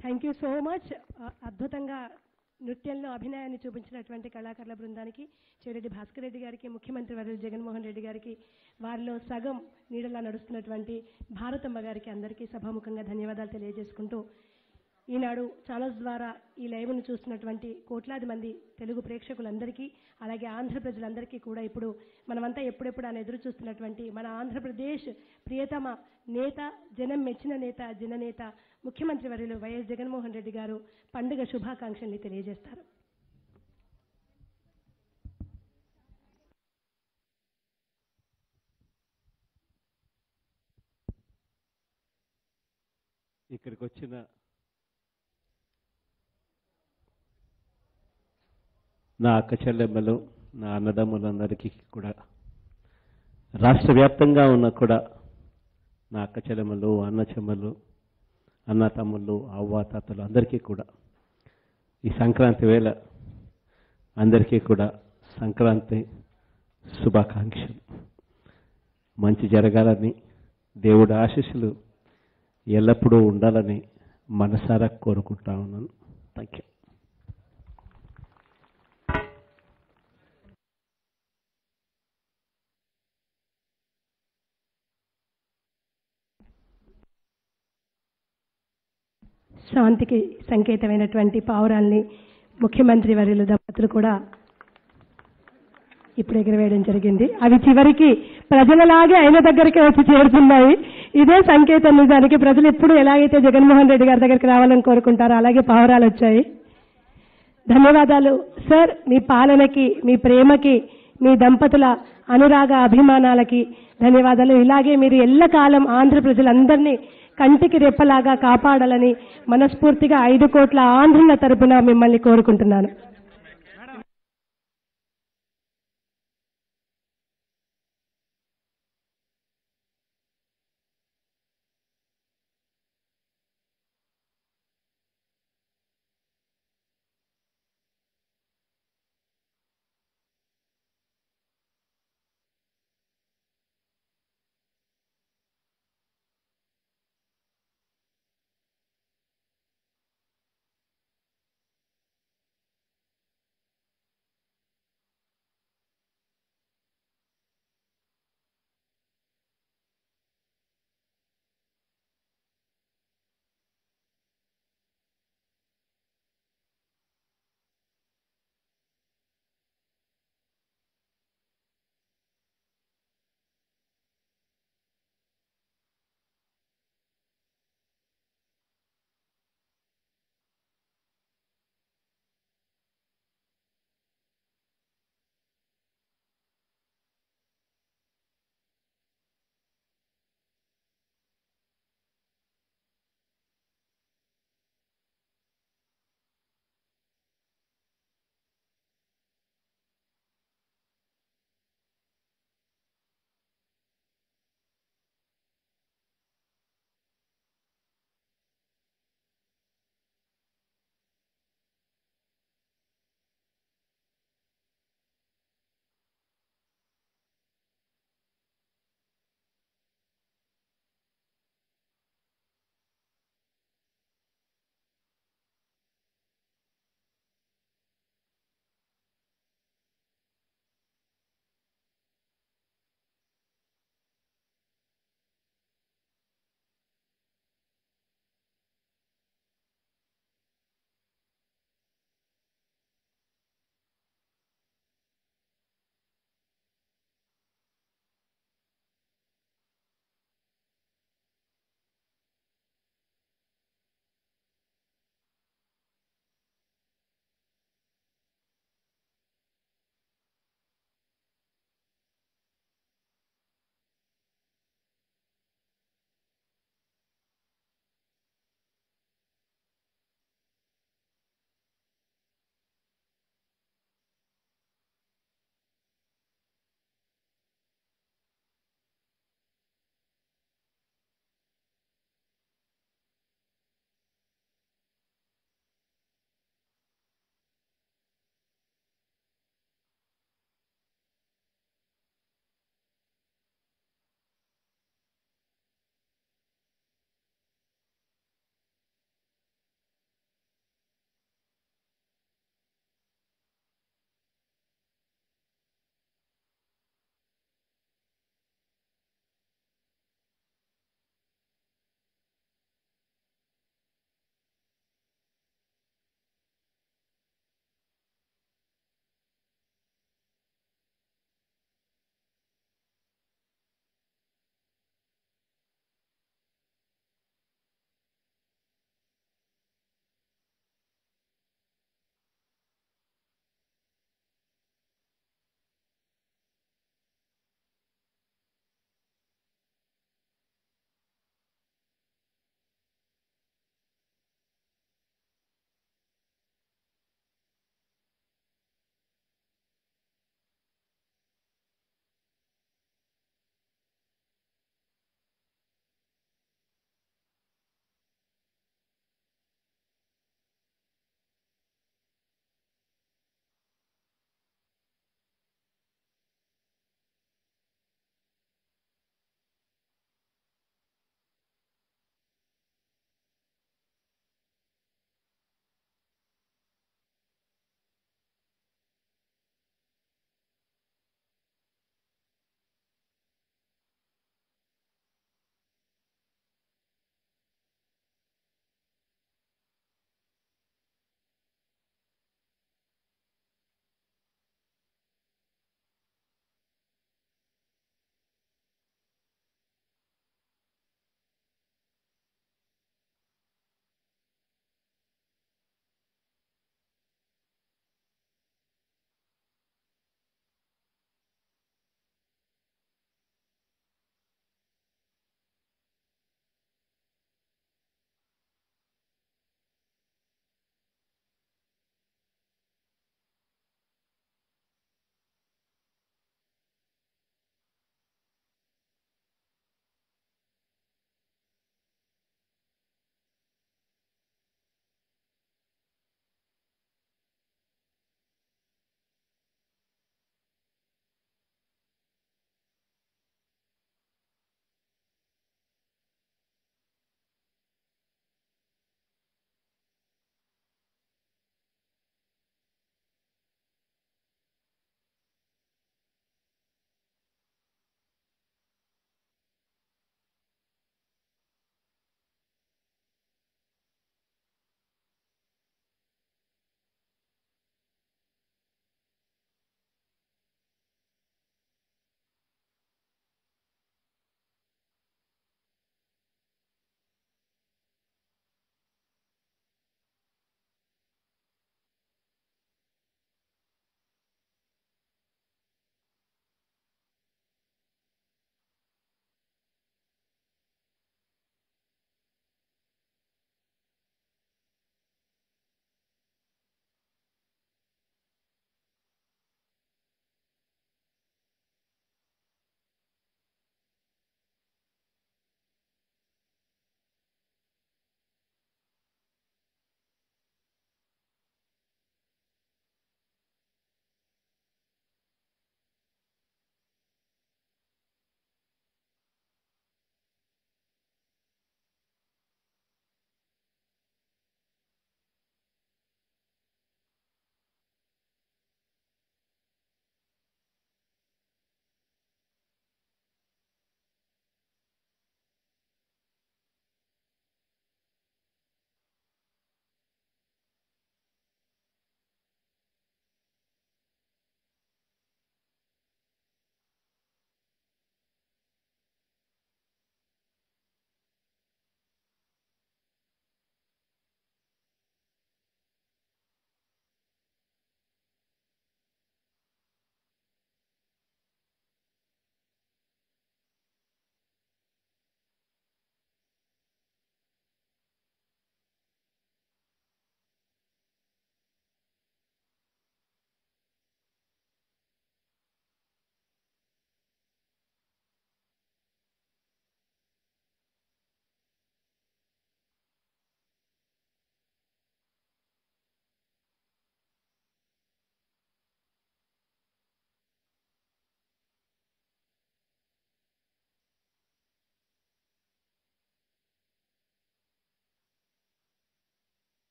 థ్యాంక్ యూ సో మచ్ అద్భుతంగా నృత్యంలో అభినయాన్ని చూపించినటువంటి కళాకారుల బృందానికి చెవిరెడ్డి భాస్కర్ రెడ్డి గారికి ముఖ్యమంత్రి వర్యులు జగన్మోహన్ రెడ్డి గారికి వారిలో సగం నీడలా నడుస్తున్నటువంటి భారతమ్మ గారికి అందరికీ సభాముఖంగా ధన్యవాదాలు తెలియజేసుకుంటూ ఈనాడు ఛానల్స్ ద్వారా ఈ లైవ్ను చూస్తున్నటువంటి కోట్లాది మంది తెలుగు ప్రేక్షకులందరికీ అలాగే ఆంధ్ర ప్రజలందరికీ కూడా ఇప్పుడు మనమంతా ఎప్పుడెప్పుడు అని ఎదురు చూస్తున్నటువంటి మన ఆంధ్రప్రదేశ్ ప్రియతమ నేత జనం మెచ్చిన నేత జననేత ముఖ్యమంత్రి వర్యులు వైఎస్ జగన్మోహన్ రెడ్డి గారు పండుగ శుభాకాంక్షల్ని తెలియజేస్తారు. ఇక్కడికి వచ్చిన నా అక్క చెల్లెమ్మలు నా అన్నదమ్ములందరికీ కూడా. రాష్ట్ర వ్యాప్తంగా ఉన్న కూడా నా అక్క చెల్లెమ్మలు అన్న చెమ్మలు అన్న తమ్ముళ్ళు అవ్వ తాతలు అందరికీ కూడా. ఈ సంక్రాంతి వేళ అందరికీ కూడా సంక్రాంతి శుభాకాంక్షలు. మంచి జరగాలని దేవుడి ఆశీస్సులు ఎల్లప్పుడూ ఉండాలని మనసారా కోరుకుంటా ఉన్నాను. థ్యాంక్ యూ శాంతికి సంకేతమైనటువంటి పావురాల్ని ముఖ్యమంత్రి వర్యులు దంపతులు కూడా ఇప్పుడు ఎగిరవేయడం జరిగింది. అవి చివరికి ప్రజలలాగే ఆయన దగ్గరికి వచ్చి చేరుతున్నాయి. ఇదే సంకేతం నిజానికి ప్రజలు ఎప్పుడు ఎలాగైతే జగన్మోహన్ రెడ్డి గారి దగ్గరికి రావాలని కోరుకుంటారో అలాగే పావురాలు వచ్చాయి. ధన్యవాదాలు. సార్ మీ పాలనకి మీ ప్రేమకి మీ దంపతుల అనురాగ అభిమానాలకి ధన్యవాదాలు. ఇలాగే మీరు ఎల్లకాలం ఆంధ్ర ప్రజలందరినీ కంటికి రెప్పలాగా కాపాడాలని మనస్ఫూర్తిగా ఐదు కోట్ల ఆంధ్రుల తరపున మిమ్మల్ని కోరుకుంటున్నాను.